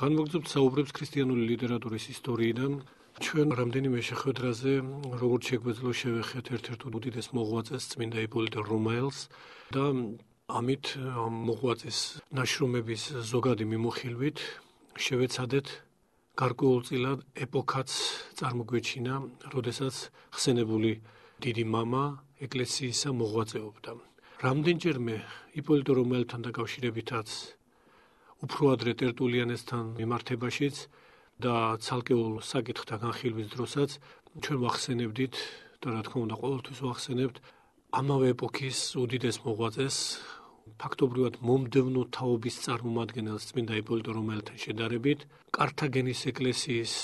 განმოგწევთ საუბრებს ქრისტიანული ლიტერატურის ისტორიიდან. ჩვენ რამდენიმე შეხვედრაზე როგორც შეგვეძლო შევეხეთ ერთ-ერთ უდიდეს მოღვაწეს წმინდა იპოლიტე რომაელს და ამით მოღვაწეს ნაშრომების ზოგადი მიმოხილვით შევეცადეთ გარკვეულწილად ეპოქაც წარმოგვეჩინა, როდესაც ხსენებული დიდი мама ეკლესიისა მოღვაწეობდა. რამდენჯერმე იპოლიტე რომაელთან დაკავშირებითაც უფრო ადრე ტერტულიანესთან მიმართებაშიც და ცალკეულ საკითხთა განხილვის დროსაც ჩვენ ვახსენებდით და რა თქმა უნდა ყოველთვის ვახსენებთ ამავე ეპოქის უდიდეს მოღვაწეს ფაქტობრივად მომდევნო თაობის წარმომადგენელს წმინდა იპოლიტე რომელთან შედარებით კართაგენის ეკლესიის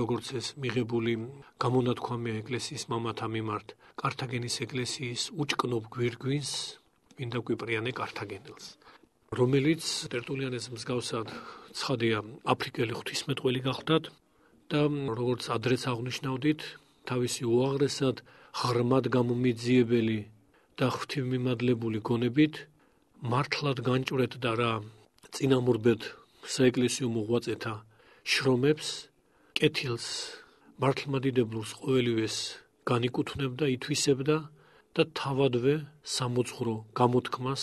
როგორც ეს მიღებული გამონათქვამია ეკლესიის მამათა მიმართ კართაგენის ეკლესიის უჭკნობ გვირგვინს მინდა კვიპრიანე კართაგენელს რომელიც ტერტულიანეს მსგავსად ცხადია აფრიკელი ღვთისმეტყველი გახდათ და როგორც ადრეც აღნიშნავდით თავისი უაღრესად ღრმად გამომიძიებელი და ღვთივმიმადლებული გონებით მართლად განჭვრეთ და რა წინამორბედ საეკლესიო მოღვაწეთა შრომებს კეთილს მართლმადიდებლურს ყოველივეს განიკუთვნებდა ითვისებდა და თავადვე სამოძღვრო გამოთქმას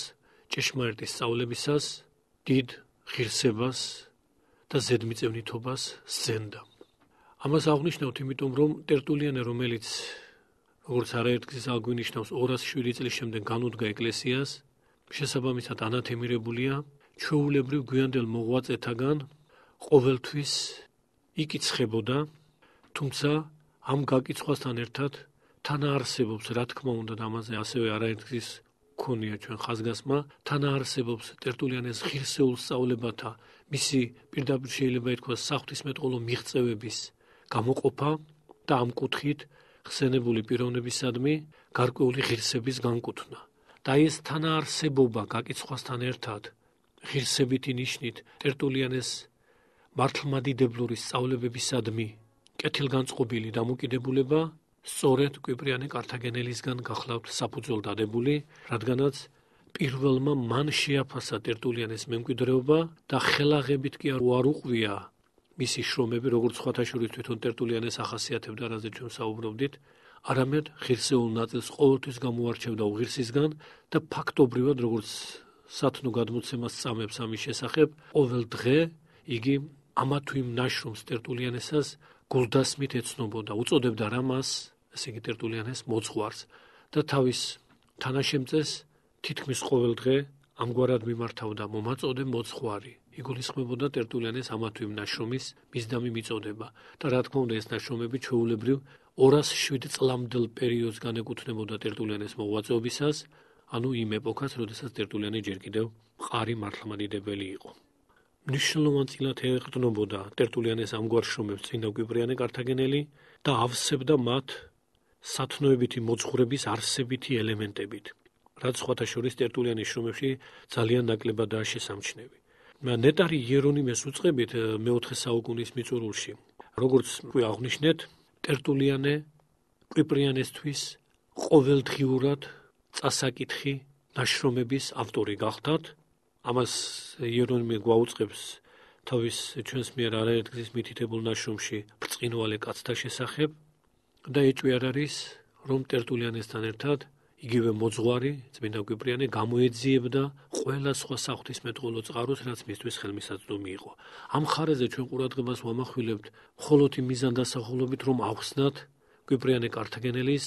ჭეშმარიტი სწავლებისას დიდ ღირსებას და ზედმიწევნითობას სცენდა. ამას აღნიშნავთ, იმიტომ რომ ტერტულიანე, რომელიც როგორც არაერთგზის აღვნიშნავს 207 წლის შემდეგ განუდგა ეკლესიას, შესაბამისად ანათემირებულია ჩვეულებრივ გვიანდელ მოღვაწეთაგან ყოველთვის იკიცხებოდა, თუმცა ამ გაკიცხვასთან ერთად თანაარსებობს, რა თქმა უნდა, ამაზე ასევე არაერთგზის ქონია ჩვენ ხაზგასმა თანაარსებობს ტერტულიანეს ღირსეულ სწავლებათა. მისი პირდაპირ შეიძლება ითქვას საფრთხისმეტყველო მიღწევების გამოყოფა და ამ კუთხით ხსენებული პიროვნებისადმი გარკვეული ღირსების განკუთვნა. და ეს თანაარსებობა გაკიცხვასთან ერთად ღირსებითი ნიშნით ტერტულიანეს მართლმადიდებლური სწავლებებისადმი კეთილგანწყობილი დამოკიდებულება სწორედ კვიპრიანე კართაგენელისგან გახლავთ საფუძველ დადებული, რადგანაც პირველმა მან შეაფასა ტერტულიანეს მემკვიდრეობა და ხელაღებით კი არ უყვია მისი შრომები, როგორც სხვათა შორის თვითონ ტერტულიანეს ახასიათებდა, რაზე ჩვენ საუბრობდით, არამედ ღირსეულ ნაწილს ყოველთვის გამოარჩევდა უღირსისგან და ფაქტობრივად როგორც სათნო გადმოცემას წამებს ამის შესახებ, ყოველ დღე იგი ამა თუ იმ ნაშრომს ტერტულიანესას გულდასმით ეცნობოდა, უწოდებდა რა მას, ესე იგი ტერტულიანეს მოძღვარს და თავის თანაშემწეს თითქმის ყოველ დღე ამგვარად მიმართავდა მომაწოდე მოძღვარი. იგულისხმებოდა ტერტულიანეს ამა თუ იმ ნაშრომის მისდამი მიწოდება და რა თქმა უნდა ეს ნაშრომები ჩვეულებრივ 207 წლამდელ პერიოდს განეკუთვნებოდა ტერტულიანეს მოღვაწეობისას, ანუ იმ ეპოქას, როდესაც ტერტულიანი ჯერ კიდევ მყარი მართლმადიდებელი იყო. ნიშნულოვან წილად ეყრდნობოდა ტერტულიანეს ამგვარ შრომებს წინა გვიბრიანე კართაგენელი და ავსებდა მათ სათნოებითი მოძღვრების არსებითი ელემენტებით, რაც სხვათა შორის ტერტულიანის შრომებში ძალიან ნაკლებადაა შესამჩნევი. ნეტარი იერონიმეს უწყებით მეოთხე საუკუნის მიწურულში. როგორც უკვე აღნიშნეთ, ტერტულიანე კვიპრიანესთვის ყოველდღიურად წასაკითხი ნაშრომების ავტორი გახდათ ამას იერონიმე გვაუწყებს თავის ჩვენს მიერ არაერთგზის მითითებულ ნაშრომში ბრწყინვალე კაცთა შესახებ და ეჭვი არ არის რომ ტერტულიანესთან ერთად იგივე მოძღვარი წმინდა კვიპრიანე გამოეძიებდა ყველა სხვა საფრთხისმეტყველო წყაროს რაც მისთვის ხელმისაწვდომი იყო ამ ხარეზე ჩვენ ყურადღებას ვამახვილებთ მხოლოდ იმ მიზანდასახულობით რომ ავხსნათ კვიპრიანე კართაგენელის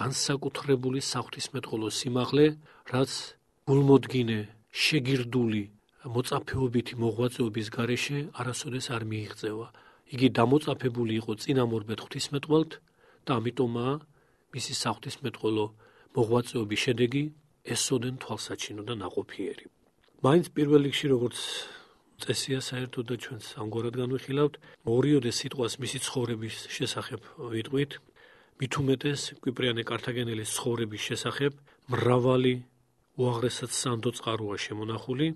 განსაკუთრებული საფრთხისმეტყველო სიმაღლე რაც გულმოდგინე შეგირდული მოწაფეობითი მოღვაწეობის გარეშე არასოდეს არ მიიღწევა. იგი დამოწაფებული იყო წინამორბედ ღვთისმეტყველთ და ამიტომაა მისი საღვთისმეტყველო მოღვაწეობის შედეგი ესოდენ თვალსაჩინო და ناყოფიერი. მაინც პირველ რიგში როგორც წესია საერთოდ და ჩვენს ამგვარად განვიხილავთ, ორიოდე სიტყვას მისი ცხოვრების შესახებ ვიტყვით. მით უმეტეს კვიპრიანე კართაგენელის ცხოვრების შესახებ მრავალი უაღრესად სანდო წყაროა შემონახული,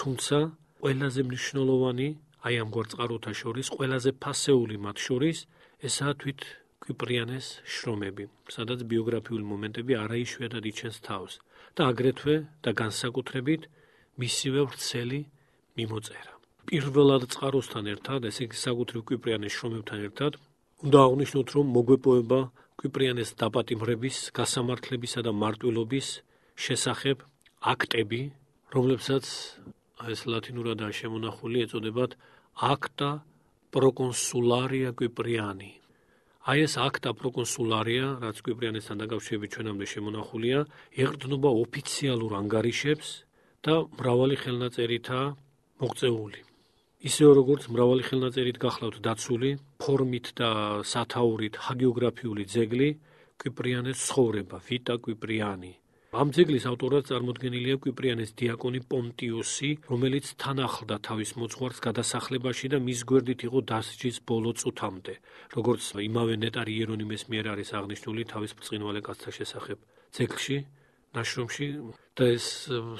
თუმცა ყველაზე მნიშვნელოვანი აი ამგვარ წყაროთა შორის ყველაზე ფასეული მათ შორის ესაა თვით კვიპრიანეს შრომები, სადაც ბიოგრაფიული მომენტები არაიშვიათად იჩენს თავს და აგრეთვე და განსაკუთრებით მისივე ვრცელი მიმოწერა. პირველად წყაროსთან ერთად, ესე იგი საკუთრივ კვიპრიანეს შრომებთან ერთად, უნდა აღნიშნოთ, რომ მოგვეპოვება კვიპრიანეს დაპატიმრების, გასამართლებისა და მარტვილობის შესახებ აქტები, რომლებსაც ეს ლათინურადაა შემონახული, ეწოდებათ აქტა პროკონსულარია კვიპრიანი. აი ეს აქტა პროკონსულარია, რაც კვიპრიანესთან დაკავშირებით ჩვენამდე შემონახულია, ეყრდნობა ოფიციალურ ანგარიშებს და მრავალი ხელნაწერითაა მოღწეული. ისევე როგორც მრავალი ხელნაწერით გახლავთ დაცული ფორმით და სათაურით ჰაგიოგრაფიული ძეგლი კვიპრიანეს ცხოვრება ვიტა კვიპრიანი ამ ძეგლის ავტორად წარმოდგენილია კვიპრიანეს დიაკონი პონტიუსი რომელიც თან ახლდა თავის მოძღვარს გადასახლებაში და მის გვერდით იყო დასჯის ბოლო წუთამდე როგორც იმავე ნეტარი იერონიმეს მიერ არის აღნიშნული თავის ბრწყინვალე კაცთა შესახებ ძეგლში ნაშრომში და ეს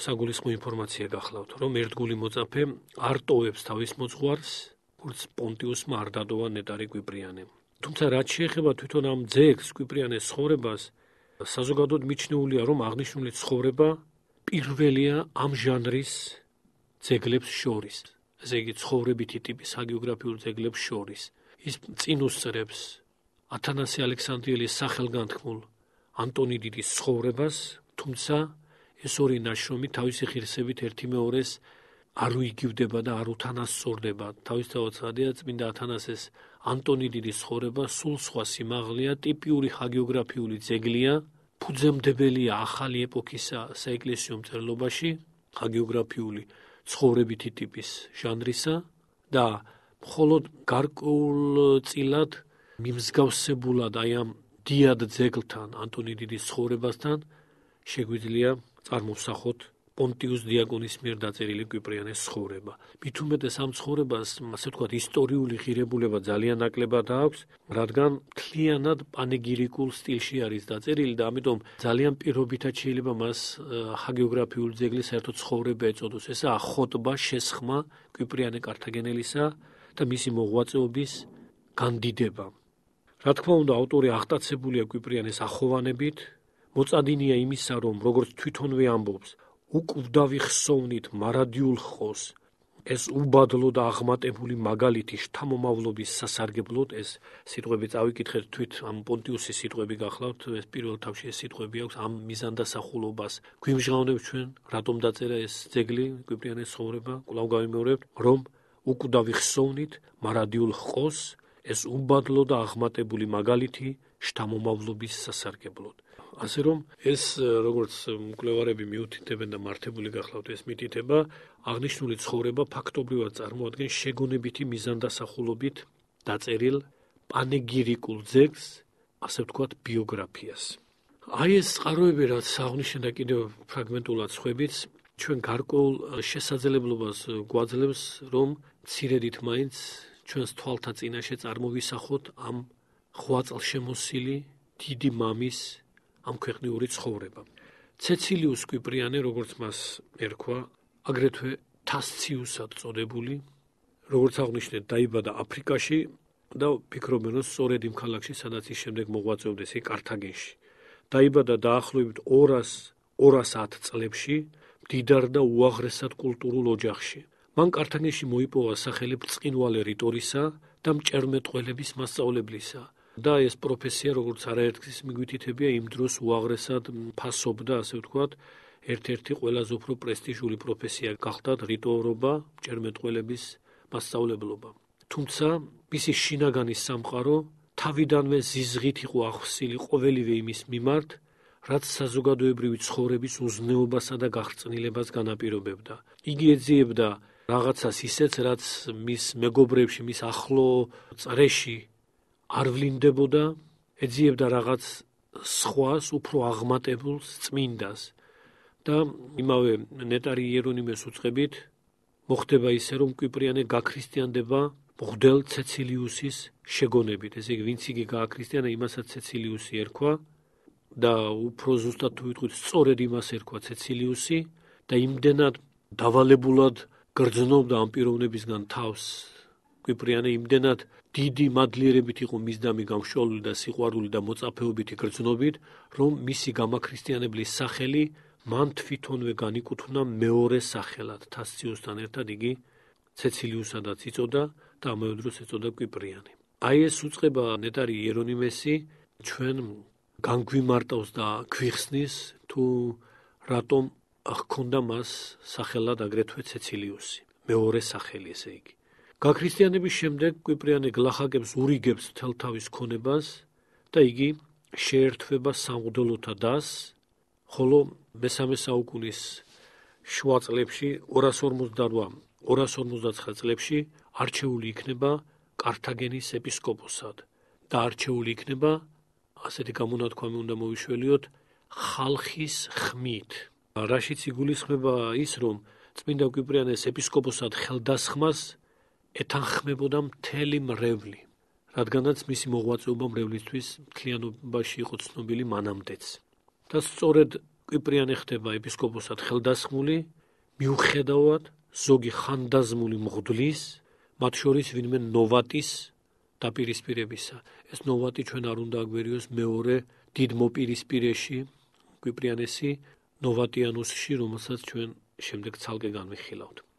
საგულისხმო ინფორმაცია გახლავთ, რომ ერთგული მოწაფე არ ტოვებს თავის მოძღვარს, როგორც პონტიუსმა არ დადოვა ნეტარი კვიპრიანე. თუმცა რაც შეეხება თვითონ ამ ძეგლს კვიპრიანეს ცხოვრებას, საზოგადოდ მიჩნეულია, რომ აღნიშნული ცხოვრება პირველია ამ ჟანრის ძეგლებს შორის. ესე იგი, ცხოვრებითი ტიპის ჰაგიოგრაფიულ ძეგლებს შორის. ის წინუსწრებს ათანასე ალექსანდრიელის სახელგანთქმულ ანტონი დიდის ცხოვრებას, თუმცა ეს ორი ნაშრომი თავისი ღირსებით ერთი მეორეს არ უიგივდება და არ უთანასწორდება. თავისთავად სადია წმინდა ათანასეს ანტონი დიდის ცხოვრება სულ სხვა სიმაღლეა, ტიპიური ჰაგიოგრაფიული ძეგლია, ფუძემდებელია ახალი ეპოქის საეკლესიო მწერლობაში, ჰაგიოგრაფიული ცხოვრებითი ტიპის ჟანრისა და მხოლოდ გარკვეულ წილად მიმსგავსებულად აი ამ დიად ძეგლთან, ანტონი დიდის ცხოვრებასთან შეგვიძლია წარმოსახოთ პონტიუს დიაგონის მიერ დაწერილი კვიპრიანეს ცხოვრება. მით უმეტეს ამ ცხოვრებას, ასე ვთქვათ, ისტორიული ღირებულება ძალიან ნაკლებად აქვს, რადგან თლიანად პანეგირიკულ სტილში არის დაწერილი და ამიტომ ძალიან პირობითად შეიძლება მას ჰაგიოგრაფიული ძეგლის საერთოდ ცხოვრება ეწოდოს. ესა ხოტბა, შესხმა კვიპრიანე კართაგენელისა და მისი მოღვაწეობის განდიდება. რა თქმა უნდა, ავტორი აღტაცებულია კვიპრიანეს ახოვანებით, მოწადინია იმისა, რომ როგორც თვითონვე ამბობს, უკვდავი ხსოვნით მარადიულ ხოს. ეს უბადლო და აღმატებული მაგალითი შთამომავლობის სასარგებლოდ ეს სიტყვები წავიკითხეთ თვით ამ პონტიუსის სიტყვები გახლავთ. ეს პირველ თავში ეს სიტყვები აქვს ამ მიზანდასახულობას. გვიმჟღავნებს ჩვენ რატომ დაწერა ეს ძეგლი? კვიპრიანეს ცხოვრება კვლავ გავიმეორებ რომ უკვდავი ხსოვნით მარადიულ ხოს ეს უბადლო და აღმატებული მაგალითი შთამომავლობის სასარგებლოდ ასე რომ ეს როგორც მკვლევარები მიუთითებენ და მართებული გახლავთ ეს მითითება აღნიშნული ცხოვრება ფაქტობრივად წარმოადგენს შეგონებითი მიზანდასახულობით დაწერილ პანეგირიკულ ძეგლს ასე ვთქვათ ბიოგრაფიას. აი ეს წყაროები რაც აღნიშნე და კიდევ ფრაგმენტულად ხვებით ჩვენ გარკვეულ შესაძლებლობას გვაძლევს რომ ცირედით მაინც ჩვენს თვალთა წინაშე წარმოვისახოთ ამ ხვაწლშემოსილი დიდი მამის ამ ქვეყნიური ცხოვრება. ცეცილიუს კვიპრიანე, როგორც მას ერქვა, აგრეთვე თასციუსად წოდებული, როგორც აღნიშნე, დაიბადა აფრიკაში და ფიქრობენ, რომ სწორედ იმ ქალაქში, სადაც ის შემდეგ მოღვაწეობდა, ეს კართაგენში. დაიბადა დაახლოებით 200 210 წლებში დიდარ და უაღრესად კულტურულ ოჯახში. მან კართაგენში მოიპოვა სახელი ბრწყინვალე რიტორისა და მჭერმეტყველების მასწავლებლისა. და ეს პროფესია როგორც არაერთგზის მიგვითითებია იმ დროს უაღრესად ფასობდა ასე ვთქვათ ერთ-ერთი ყველაზე უფრო პრესტიჟული პროფესია გახდა რიტორობა ჭერმეტყველების მასწავლებლობა. თუმცა მისი შინაგანის სამყარო თავიდანვე ზიზღით იყო ახსილი ყოველივე იმის მიმართ რაც საზოგადოებრივი ცხოვრების უზნეობასა და გაღწნილებას განაპირობებდა. იგი ეძიებდა რაღაცას ისეც რაც მის მეგობრებში მის ახლო წრეში არ ვლინდებოდა, ეძიებდა რაღაც სხვას, უფრო აღმატებულს, წმინდას. და იმავე ნეტარი იერონიმეს უצებით მოხდება ისე, რომ კვიპრიანე გაქრისტიანდება მღვდელ ცეცილიუსის შეგონებით. ესე იგი, ვინც იგი გააქრისტიანა, იმასაც ცეცილიუსი ერქვა და უფრო ზუსტად თუ ვიტყვით, სწორედ იმას ერქვა ცეცილიუსი და იმდენად დავალებულად გრძნობდა ამ პიროვნებისგან თავს კვიპრიანე იმდენად დიდი მადლიერებით იყო მისდამი გამშვალული და სიყვარული და მოწაფეობითი გრძნობით, რომ მისი გამაქრისტიანებლის სახელი მან თვითონვე განიკუთვნა მეორე სახელად, თასციოსთან ერთად იგი ცეცილიუსადაც იწოდა და ამავე დროს ეწოდა კვიპრიანი. აი ეს უצება ნეტარი იერონიმესი ჩვენ განგვიმარტავს და გვიხსნის თუ რატომ ახონდა მას სახელად აგრეთვე ცეცილიუსი, მეორე სახელი ესე იგი. გაქრისტიანების შემდეგ კვიპრიანი გლახაკებს ურიგებს თელ თავის ქონებას და იგი შეერთვება სამღვდელოთა დას, ხოლო მესამე საუკუნის შუა წლებში 258 259 წლებში არჩეული იქნება კართაგენის ეპისკოპოსად და არჩეული იქნება ასეთი გამონათქვამი უნდა მოვიშველიოთ ხალხის ხმით. რაშიც იგულისხმება ის, რომ წმინდა კვიპრიანეს ეპისკოპოსად ხელდასხმას ეთანხმებოდა მთელი მრევლი, რადგანაც მისი მოღვაწეობა მრევლისთვის მთლიანობაში იყო ცნობილი მანამდეც. და სწორედ კვიპრიანი ხდება ეპისკოპოსად ხელდასხმული, მიუხედავად ზოგი ხანდაზმული მღვდლის, მათ შორის ვინმე ნოვატის დაპირისპირებისა. ეს ნოვატი ჩვენ არ უნდა აგვერიოს მეორე დიდ მოპირისპირეში კვიპრიანესი ნოვატიანუსში, რომელსაც ჩვენ შემდეგ ცალკე განვიხილავთ.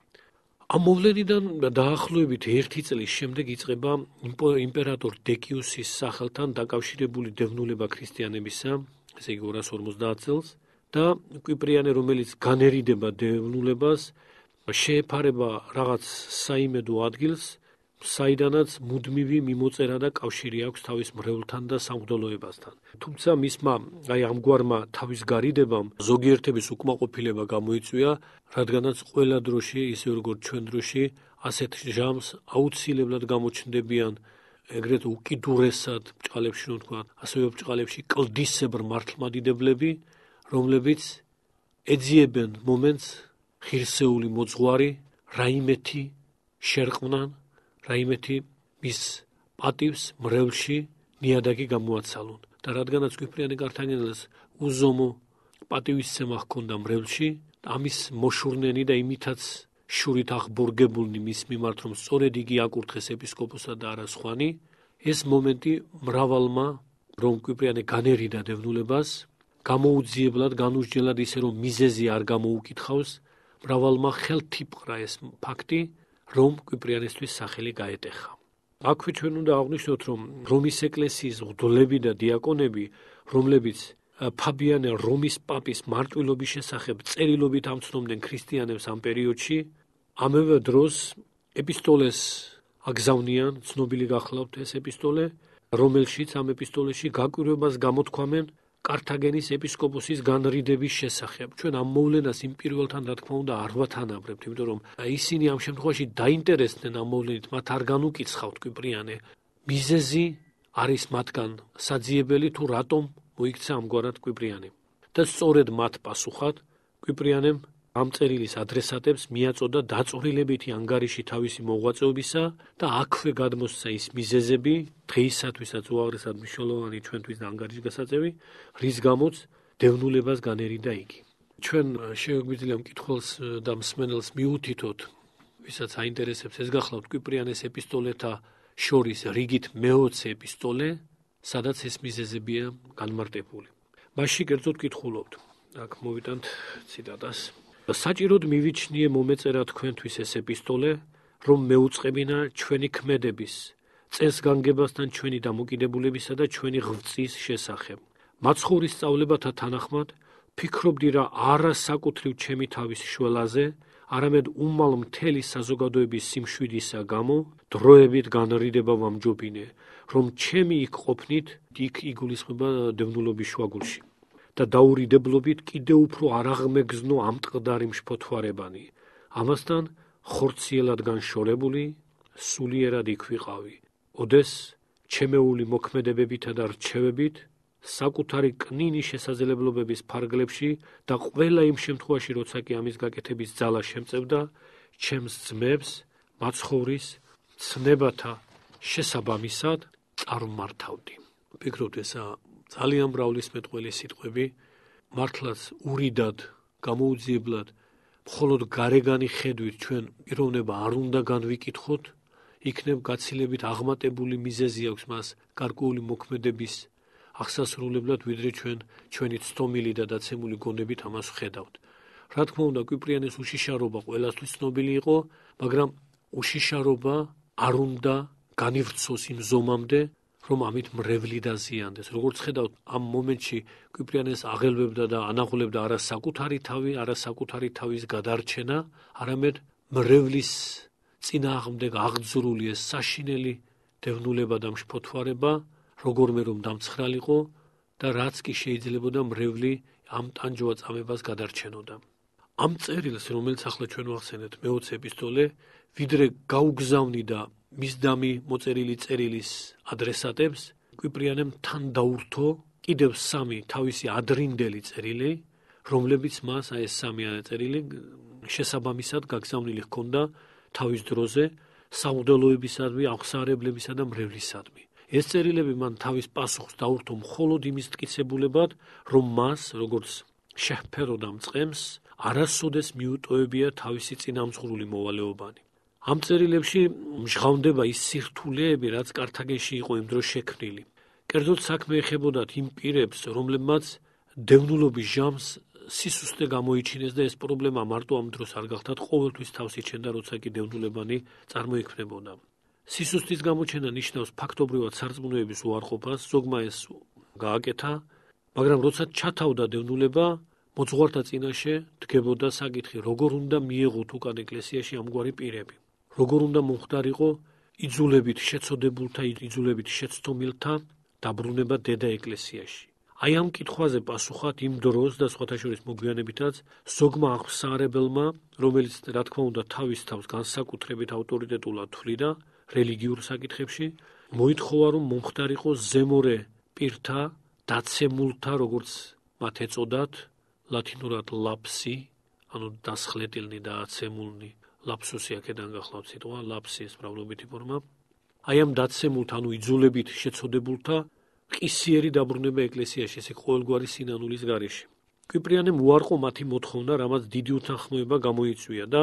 ამ მოვლენიდან დაახლოებით 1 წლის შემდეგ იწყება იმპერატორ დეკიუსის სახელთან დაკავშირებული დევნულება ქრისტიანებისა, ესე იგი 250 წელს და კვიპრიანე რომელიც განერიდება დევნულებას შეეფარება რაღაც საიმედო ადგილს საიდანაც მუდმივი მიმოწერა და კავშირი აქვს თავის მრევლთან და სამღვდელოებასთან. თუმცა მისმა აი ამგვარმა თავის გარიდებამ ზოგიერთების უკმაყოფილება გამოიწვია, რადგანაც ყველა დროში, ისე როგორც ჩვენ დროში, ასეთ ჟამს აუცილებლად გამოჩნდებიან ეგრეთ უკიდურესად ბჭყალებში, რომ თქვა, ასევე ბჭყალებში კლდისებრ მართლმადიდებლები, რომლებიც ეძიებენ მომენტს ღირსეული მოძღვარი რაიმეთი შერყვნან რაიმეთი მის პატივს მრევლში ნიადაგი გამოაცალონ. და რადგანაც კვიპრიანი კართაგენელს უზომო პატივისცემა ჰქონდა მრევლში ამის მოშურნენი და იმითაც შურით აღბურგებულნი მის მიმართ რომ სწორედ იგი აკურთხეს ეპისკოპოსად და არა სხვანი ეს მომენტი მრავალმა რომ კვიპრიანი განერიდა დევნულებას გამოუძიებლად განუსჯელად ისე რომ მიზეზი არ გამოუკითხავს მრავალმა ხელთიპყრა ეს ფაქტი რომ კვიპრიანისთვის სახელი გაეტეხა. აქვე ჩვენ უნდა აღვნიშნოთ, რომ რომის ეკლესიის ღდოლები და დიაკონები, რომლებიც ფაბიანე რომის პაპის მარტვილობის შესახებ წერილობით ამცნობდნენ ქრისტიანებს ამ პერიოდში, ამავე დროს ეპისტოლეს აგზავნიან, ცნობილი გახლავთ ეს ეპისტოლე, რომელშიც ამ ეპისტოლეში გაკვირვებას გამოთქვამენ კართაგენის ეპისკოპოსის განრიდების შესახებ. ჩვენ ამ მოვლენას იმ პირველთან რა თქმა უნდა არ ვათანაბრებთ, იმიტომ რომ ისინი ამ შემთხვევაში დაინტერესდნენ ამ მოვლენით, მათ არ განუკიცხავთ კვიპრიანე. მიზეზი არის მათგან საძიებელი თუ რატომ მოიქცა ამგვარად კვიპრიანე. და სწორედ მათ პასუხად კვიპრიანემ ამ წერილის ადრესატებს მიაწოდა დაწვრილებითი ანგარიში თავისი მოღვაწეობისა და აქვე გადმოსცა ის მიზეზები დღეისათვისაც უაღრესად მნიშვნელოვანი ჩვენთვის და ანგარიშგასაწევი რის გამოც დევნულებას განერიდა იგი. ჩვენ შეგვიძლია მკითხველს და მსმენელს მიუთითოთ ვისაც აინტერესებს ეს გახლავთ კვიპრიანეს ეპისტოლეთა შორის რიგით მეოცე ეპისტოლე სადაც ეს მიზეზებია განმარტებული. მასში კერძოდ კითხულობთ. აქ მოვიტანთ ციტატას საჭიროდ მივიჩნიე მომეწერა თქვენთვის ეს ეპისტოლე, რომ მეუწყებინა ჩვენი ქმედების, წესგანგებასთან ჩვენი დამოკიდებულებისა და ჩვენი ღწის შესახებ. მაცხოვრის სწავლებათა თანახმად ფიქრობდი რა არა საკუთრივ ჩემი თავის შველაზე, არამედ უმალ მთელი საზოგადოების სიმშვიდისა გამო დროებით განრიდება ვამჯობინე, რომ ჩემი იქ ყოფნით იქ იგულისხმება დევნულობის შუაგულში. და დაურიდებლობით კიდე უფრო არაღმეგზნო ამტყდარი მშფოთვარებანი. ამასთან ხორციელად განშორებული სულიერად იქვიყავი. ოდეს ჩემეული მოქმედებებითა და რჩევებით საკუთარი კნინის შესაძლებლობების ფარგლებში და ყველა იმ შემთხვევაში, როცა კი ამის გაკეთების ძალა შემწევდა, ჩემს ძმებს მაცხოვრის ცნებათა შესაბამისად წარმართავდი. ფიქრობთ ესა ძალიან მრავლის მეტყველი სიტყვები. მართლაც ურიდად გამოუძიებლად მხოლოდ გარეგანი ხედვით ჩვენ პიროვნება არ უნდა განვიკითხოთ. იქნებ გაცილებით აღმატებული მიზეზი აქვს მას გარკვეული მოქმედების ახსასრულებლად ვიდრე ჩვენ ჩვენი ცდომილი და დაცემული გონებით ამას ხედავთ. რა თქმა უნდა კვიპრიანეს უშიშარობა ყველასთვის ცნობილი იყო მაგრამ უშიშარობა არ უნდა განივრცოს იმ ზომამდე, რომ ამით მრევლი დაზიანდეს. როგორც ხედავთ, ამ მომენტში კვიპრიანეს აღელვებდა და ანაღულებდა არა საკუთარი თავი, არა საკუთარი თავის გადარჩენა, არამედ მრევლის წინააღმდეგ აღძრული ეს საშინელი დევნულება და მშფოთვარება, როგორმე რომ დამცხრალიყო და რაც კი შეიძლებოდა მრევლი ამ ტანჯვა წამებას გადარჩენოდა. ამ წერილს, რომელიც ახლა ჩვენ ვახსენეთ, მე-20 ეპისტოლე, ვიდრე გაუგზავნიდა მის დამი მოწერილი წერილის ადრესატებს, კვიპრიანემ თან დაურთო კიდევ სამი თავისი ადრინდელი წერილი, რომლებიც მას აი ეს სამი წერილი შესაბამისად გაგზავნილი ჰქონდა თავის დროზე საუდელოებისადმი, აღსარებლებისა და მრევლისადმი. ეს წერილები მან თავის პასუხს დაურთო მხოლოდ იმის ტკიცებულებად, რომ მას, როგორც შეფეროდა მწყემს, არასოდეს მიუტოვებია თავისი წინამძღვრული მოვალეობანი. ამ წერილებში მჟღავნდება ის სირთულეები, რაც კართაგენში იყო იმ დროს შექმნილი. კერძოდ საქმე ეხებოდათ იმ პირებს, რომლებმაც დევნულობის ჟამს სისუსტე გამოიჩინეს და ეს პრობლემა მარტო ამ დროს არ გახდათ ყოველთვის თავს იჩენდა, როცა კი დევნულებანი წარმოიქმნებოდა. სისუსტის გამოჩენა ნიშნავს ფაქტობრივად სარწმუნოების უარყოფას, ზოგმა ეს გააკეთა, მაგრამ როცა ჩათავდა დევნულება, მოძღვართა წინაშე დგებოდა საკითხი, როგორ უნდა მიეღოთ უკან ეკლესიაში ამგვარი პირები. როგორ უნდა მომხდარიყო იძულებით შეწოდებულთა იძულებით შეცდომილთა დაბრუნება დედა ეკლესიაში. აი ამ კითხვაზე პასუხად იმ დროს და სხვათა შორის მოგვიანებითაც ზოგმა აღსარებელმა, რომელიც რა თქმა უნდა თავის თავს განსაკუთრებით ავტორიტეტულად თვლიდა რელიგიურ საკითხებში, მოითხოვა რომ მომხდარიყო ზემორე პირთა დაცემულთა, როგორც მათ ეწოდათ, ლათინურად ლაფსი, ანუ დასხლეტილნი და აცემულნი, ლაფსუსი აქედან გახლავთ სიტყვა, ლაფსის პრავლობითი ფორმა. აი ამ დაცემულთ, ანუ იძულებით შეწოდებულთა ყისიერი დაბრუნება ეკლესიაში, ესე ყოველგვარი სინანულის გარეშე. კვიპრიანემ უარყო მათი მოთხოვნა, რამაც დიდი უთანხმოება გამოიწვია და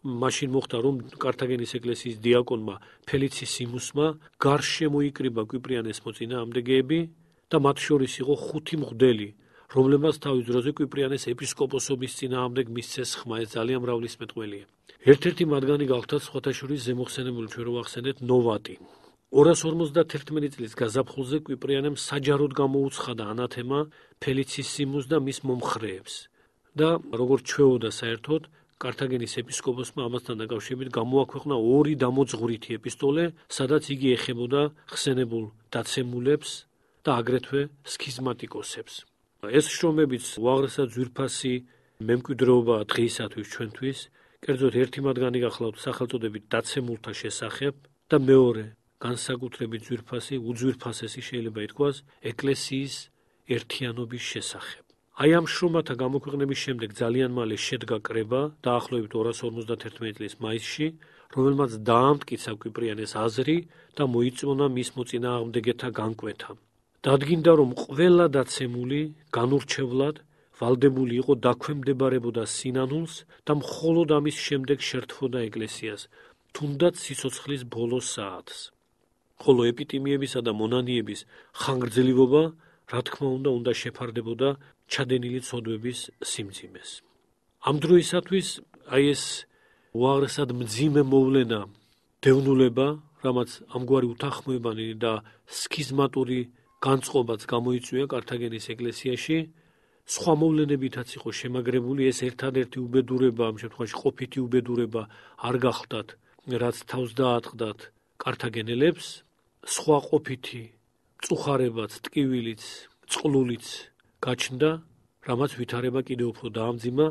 მაშინ მოხდა რომ კართაგენის ეკლესიის დიაკონმა ფელიცისიმუსმა გარშე მოიკრიბა კვიპრიანეს მოწინა ამდეგეები და მათ შორის იყო ხუთი მღვდელი, რომლებმაც თავის დროზე კვიპრიანეს ეპისკოპოსობის წინააღმდეგ მისცეს ხმა ეს ძალიან მრავლის მეტყველია. ერთ-ერთი მათგანი გახდათ სხვათა შორის ზემოხსენებული ჩვენ რო ახსენეთ ნოვატი. 251 წლის გაზაფხულზე კვიპრიანემ საჯაროდ გამოუცხადა ანათემა ფელიცისიმუს და მის მომხრეებს და როგორც ჩვეოდა საერთოდ კართაგენის ეპისკოპოსმა ამასთან დაკავშირებით გამოაქვეყნა ორი დამოძღვრითი ეპისტოლე, სადაც იგი ეხებოდა ხსენებულ დაცემულებს და აგრეთვე სქიზმატიკოსებს. ეს შრომებიც უაღრესად ძვირფასი მემკვიდრეობა დღეისათვის ჩვენთვის, კერძოდ ერთი მათგანი გახლავთ სახელწოდებით დაცემულთა შესახებ და მეორე განსაკუთრებით ძვირფასი, უძვირფასესი შეიძლება ითქვას, ეკლესიის ერთიანობის შესახებ. აი ამ შრომათა გამოქვეყნების შემდეგ ძალიან მალე შედგა კრება, დაახლოებით 251 წლის მაისში, რომელმაც დაამტკიცა კვიპრიანეს აზრი და მოიწონა მის მოწინააღმდეგეთა განკვეთა. დადგინდა, რომ ყველა დაცემული განურჩევლად ვალდებული იყო დაქვემდებარებოდა სინანულს და მხოლოდ ამის შემდეგ შერთვოდა ეკლესიას, თუნდაც სიცოცხლის ბოლო საათს. ხოლო ეპიტიმიებისა და მონანიების ხანგრძლივობა, რა თქმა უნდა, უნდა შეფარდებოდა ჩადენილი ცოდვების სიმძიმეს. ამ დროისათვის აი ეს უაღრესად მძიმე მოვლენა დევნულება, რამაც ამგვარი უთანხმოებანი და სქიზმატური განწყობაც გამოიწვია კართაგენის ეკლესიაში, სხვა მოვლენებითაც იყო შემაგრებული ეს ერთადერთი უბედურება, ამ შემთხვევაში ყოფითი უბედურება არ გახდათ, რაც თავს დაატყდათ კართაგენელებს, სხვა ყოფითი წუხარებაც, ტკივილიც, წყლულიც გაჩნდა, რამაც ვითარება კიდევ უფრო დაამძიმა.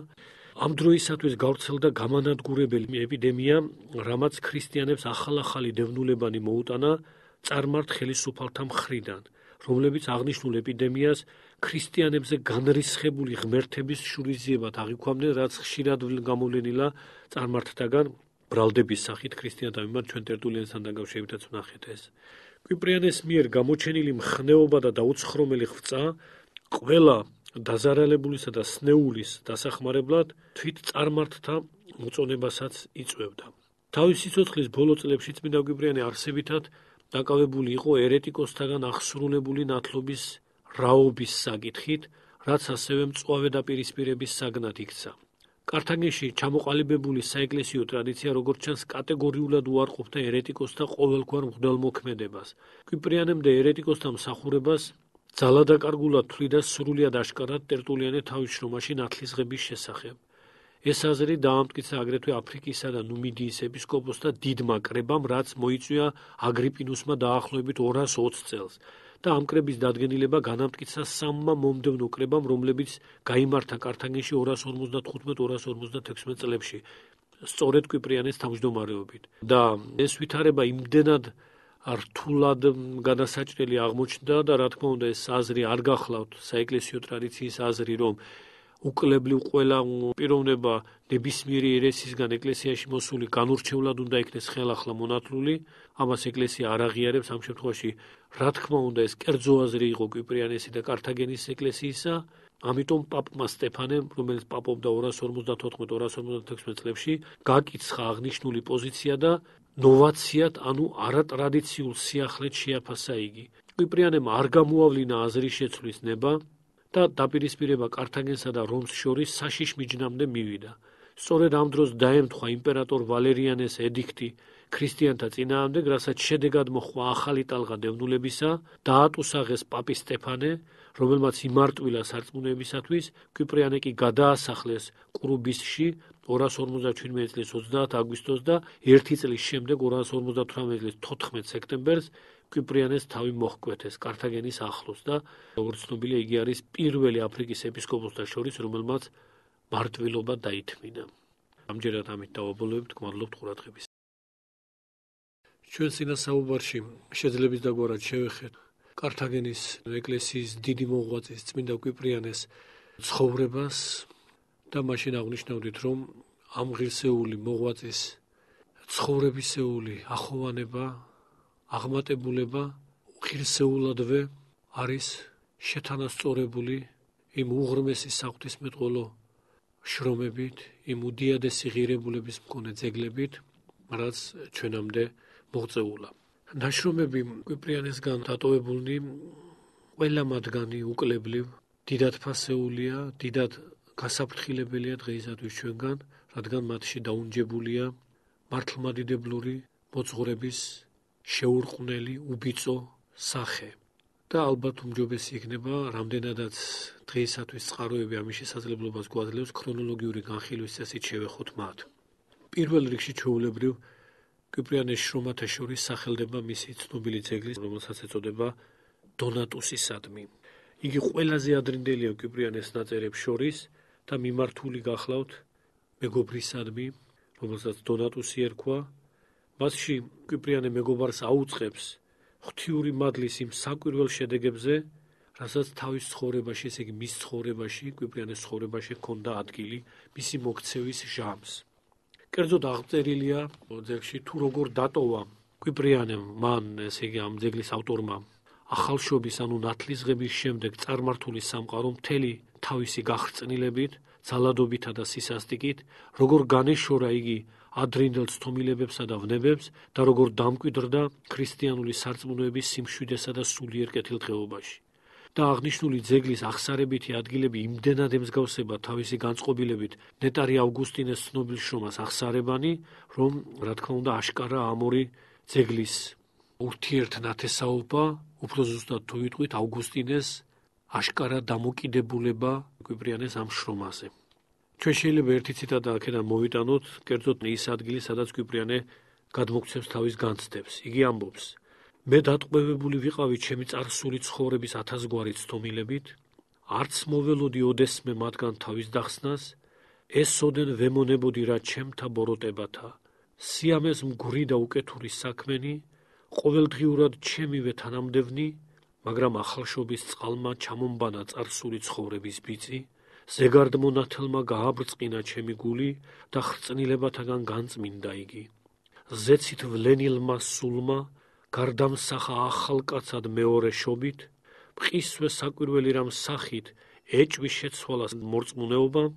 ამ დროისათვის გავრცელდა გამანადგურებელი ეპიდემია, რამაც ქრისტიანებს ახალ-ახალი დევნულებანი მოუტანა წარმართ ხელისუფალთა მხრიდან, რომლებიც აღნიშნულ ეპიდემიას ქრისტიანებზე განრისხებული ღმერთების შურიზიებად აღიქვამდნენ, რაც ხშირად გამოვლენილა წარმართთაგან ბრალდების სახით ქრისტიანთა მიმართ ჩვენ ტერტულიანსთან დაკავშირებითაც ვნახეთ ეს. კვიპრიანეს მიერ გამოჩენილი მხნეობა და დაუცხრომელი ღვაწ ყველა დაზარალებულისა და სნეულის დასახმარებლად თვით წარმართთა მოწონებასაც იწვევდა. თავის სიცოცხლის ბოლო წლებში წმინდა კვიპრიანი არსებითად დაკავებული იყო ერეტიკოსთაგან აღსრულებული ნათლობის რაობის საკითხით, რაც ასევე მწვავე და პირისპირების საგნად იქცა. კართაგენში ჩამოყალიბებული საეკლესიო ტრადიცია როგორც ჩანს კატეგორიულად უარყოფდა ერეტიკოსთა ყოველგვარ მღვდელმოქმედებას. კვიპრიანემდე ერეტიკოსთა მსახურებას ძალადაკარგულად თვლიდა სრულიად აშკარად ტერტულიანე თავის შრომაში ნათლისღების შესახებ. ეს აზრი დაამტკიცა აგრეთვე აფრიკისა და ნუმიდიის ეპისკოპოსთა დიდმა კრებამ, რაც მოიწვია აგრიპინუსმა დაახლოებით 220 წელს. და ამ კრების დადგენილება განამტკიცა სამმა მომდევნო კრებამ, რომლებიც გამართა კართაგენში 255-256 წლებში, სწორედ კვიპრიანეს თავმჯდომარეობით. და ეს ვითარება იმდენად რთულად გადასაჭრელი აღმოჩნდა და რა თქმა უნდა ეს აზრი არ გახლავთ საეკლესიო ტრადიციის აზრი, რომ უკლებლივ ყველა პიროვნება ნებისმიერი ერესისგან ეკლესიაში მოსული განურჩევლად უნდა იქნეს ხელახლა მონათლული, ამას ეკლესია არ აღიარებს ამ შემთხვევაში. რა თქმა უნდა ეს კერძო აზრი იყო კვიპრიანესი და კართაგენის ეკლესიისა. ამიტომ პაპმა სტეფანემ რომელიც პაპობდა 254-256 წლებში გაკიცხა აღნიშნული პოზიცია და ნოვაციად ანუ არატრადიციულ სიახლეთ შეაფასა იგი. კვიპრიანემ არ გამოავლინა აზრის შეცვლის ნება და დაპირისპირება კართაგენსა და რომს შორის საშიშ მიჯნამდე მივიდა. სწორედ ამ დროს დაემთხვა იმპერატორ ვალერიანეს ედიქტი ქრისტიანთა წინააღმდეგ, რასაც შედეგად მოხდა ახალი ტალღა დევნულებისა, დაატუსაღეს პაპი სტეფანე, რომელმაც იმარტვილა სარწმუნოებისათვის, კვიპრიანე კი გადაასახლეს კრუბისში 257 წლის 30 აგვისტოს და ერთი წლის შემდეგ 258 წლის 14 სექტემბერს კვიპრიანეს თავი მოჰკვეთეს კართაგენის ახლოს და როგორც ცნობილია, იგი არის პირველი აფრიკის ეპისკოპოსთა შორის, რომელმაც მარტვილობა დაითმინა. ამჯერად ამით დავაბოლოებთ, გმადლობთ ყურადღების ჩვენ სინასაუბარში შეძლებს დაგვარად შევეხეთ კართაგენის ეკლესიის დიდი მოღვაწის წმინდა კვიპრიანეს ცხოვრებას და მაშინ აღნიშნავდით რომ ამ ღირსეული მოღვაწის ცხოვრებისეული ახოვანება აღმატებულება ღირსეულადვე არის შეთანასწორებული იმ უღრმესი საღვთისმეტყველო შრომებით, იმ უდიადესი ღირებულების მქონე ძეგლებით, რაც ჩვენამდე მოღწეულა. ნაშრომები კვიპრიანესგან დატოვებულნი ყველა მათგანი უკლებლივ დიდად ფასეულია, დიდად გასაფრთხილებელია დღეისათვის ჩვენგან, რადგან მათში დაუნჯებულია მართლმადიდებლური მოძღვრების შეურყვნელი უბიწო სახე. და ალბათ უმჯობესი იქნება რამდენადაც დღეისათვის წყაროები ამის შესაძლებლობას გვაძლევს ქრონოლოგიური განხილვის წესით შევეხოთ მათ. პირველ რიგში ჩვეულებრივ კვიპრიანეს შრომათა შორის სახელდება მისი ცნობილი ძეგლი, რომელსაც ეწოდება დონატუსისადმი. იგი ყველაზე ადრინდელია კვიპრიანეს ნაწერებს შორის და მიმართული გახლავთ მეგობრისადმი, რომელსაც დონატუსი ერქვა. მასში კვიპრიანე მეგობარს აუწყებს ღვთიური მადლის იმ საკვირველ შედეგებზე, რასაც თავის ცხოვრებაში, ესე იგი მის ცხოვრებაში, კვიპრიანეს ცხოვრებაში ჰქონდა ადგილი მისი მოქცევის ჟამს. კერძოდ აღწერილია ძეგლში თუ როგორ დატოვა კვიპრიანემ მან ესე იგი ამ ძეგლის ავტორმა ახალშობის ანუ ნათლისღების შემდეგ წარმართული სამყარო მთელი თავისი გახრწნილებით, ძალადობითა და სისასტიკით, როგორ განეშორა იგი ადრინდელ ცთომილებებსა და ვნებებს და როგორ დამკვიდრდა ქრისტიანული სარწმუნოების სიმშვიდესა და სულიერ კეთილდღეობაში. და აღნიშნული ძეგლის ახსარებითი ადგილები იმდენად ემსგავსება თავისი განწყობილებით ნეტარი ავგუსტინეს ცნობილ შრომას ახსარებანი, რომ რა თქმა უნდა აშკარა ამორი ძეგლის ურთიერთნათესაობა, უფრო ზუსტად თუ ვიტყვით ავგუსტინეს აშკარა დამოკიდებულება კვიპრიანეს ამ შრომაზე. ჩვენ შეიძლება ერთი ციტატა აქედან მოვიტანოთ, კერძოდ ის ადგილი, სადაც კვიპრიანე გადმოგცემს თავის განცდებს. იგი ამბობს: მე დატყვევებული ვიყავი ჩემი წარსული ცხოვრების ათასგვარი ცდომილებით, არც მოველოდი ოდესმე მათგან თავის დახსნას, ესოდენ ვემონებოდი რა ჩემთა ბოროტებათა. სიამეს მგური და უკეთური საქმენი, ყოველდღიურად ჩემივე თანამდევნი, მაგრამ ახალშობის წყალმა ჩამომბანა წარსული ცხოვრების ბიწი, ზეგარდმონათელმა გააბრწყინა ჩემი გული და ხრწნილებათაგან განწმინდა იგი. ზეცით ვლენილმა სულმა გარდამსახა ახალკაცად მეორე შობით, მყისვე საკვირველი რამ სახით ეჭვი შეცვალას მორწმუნეობამ,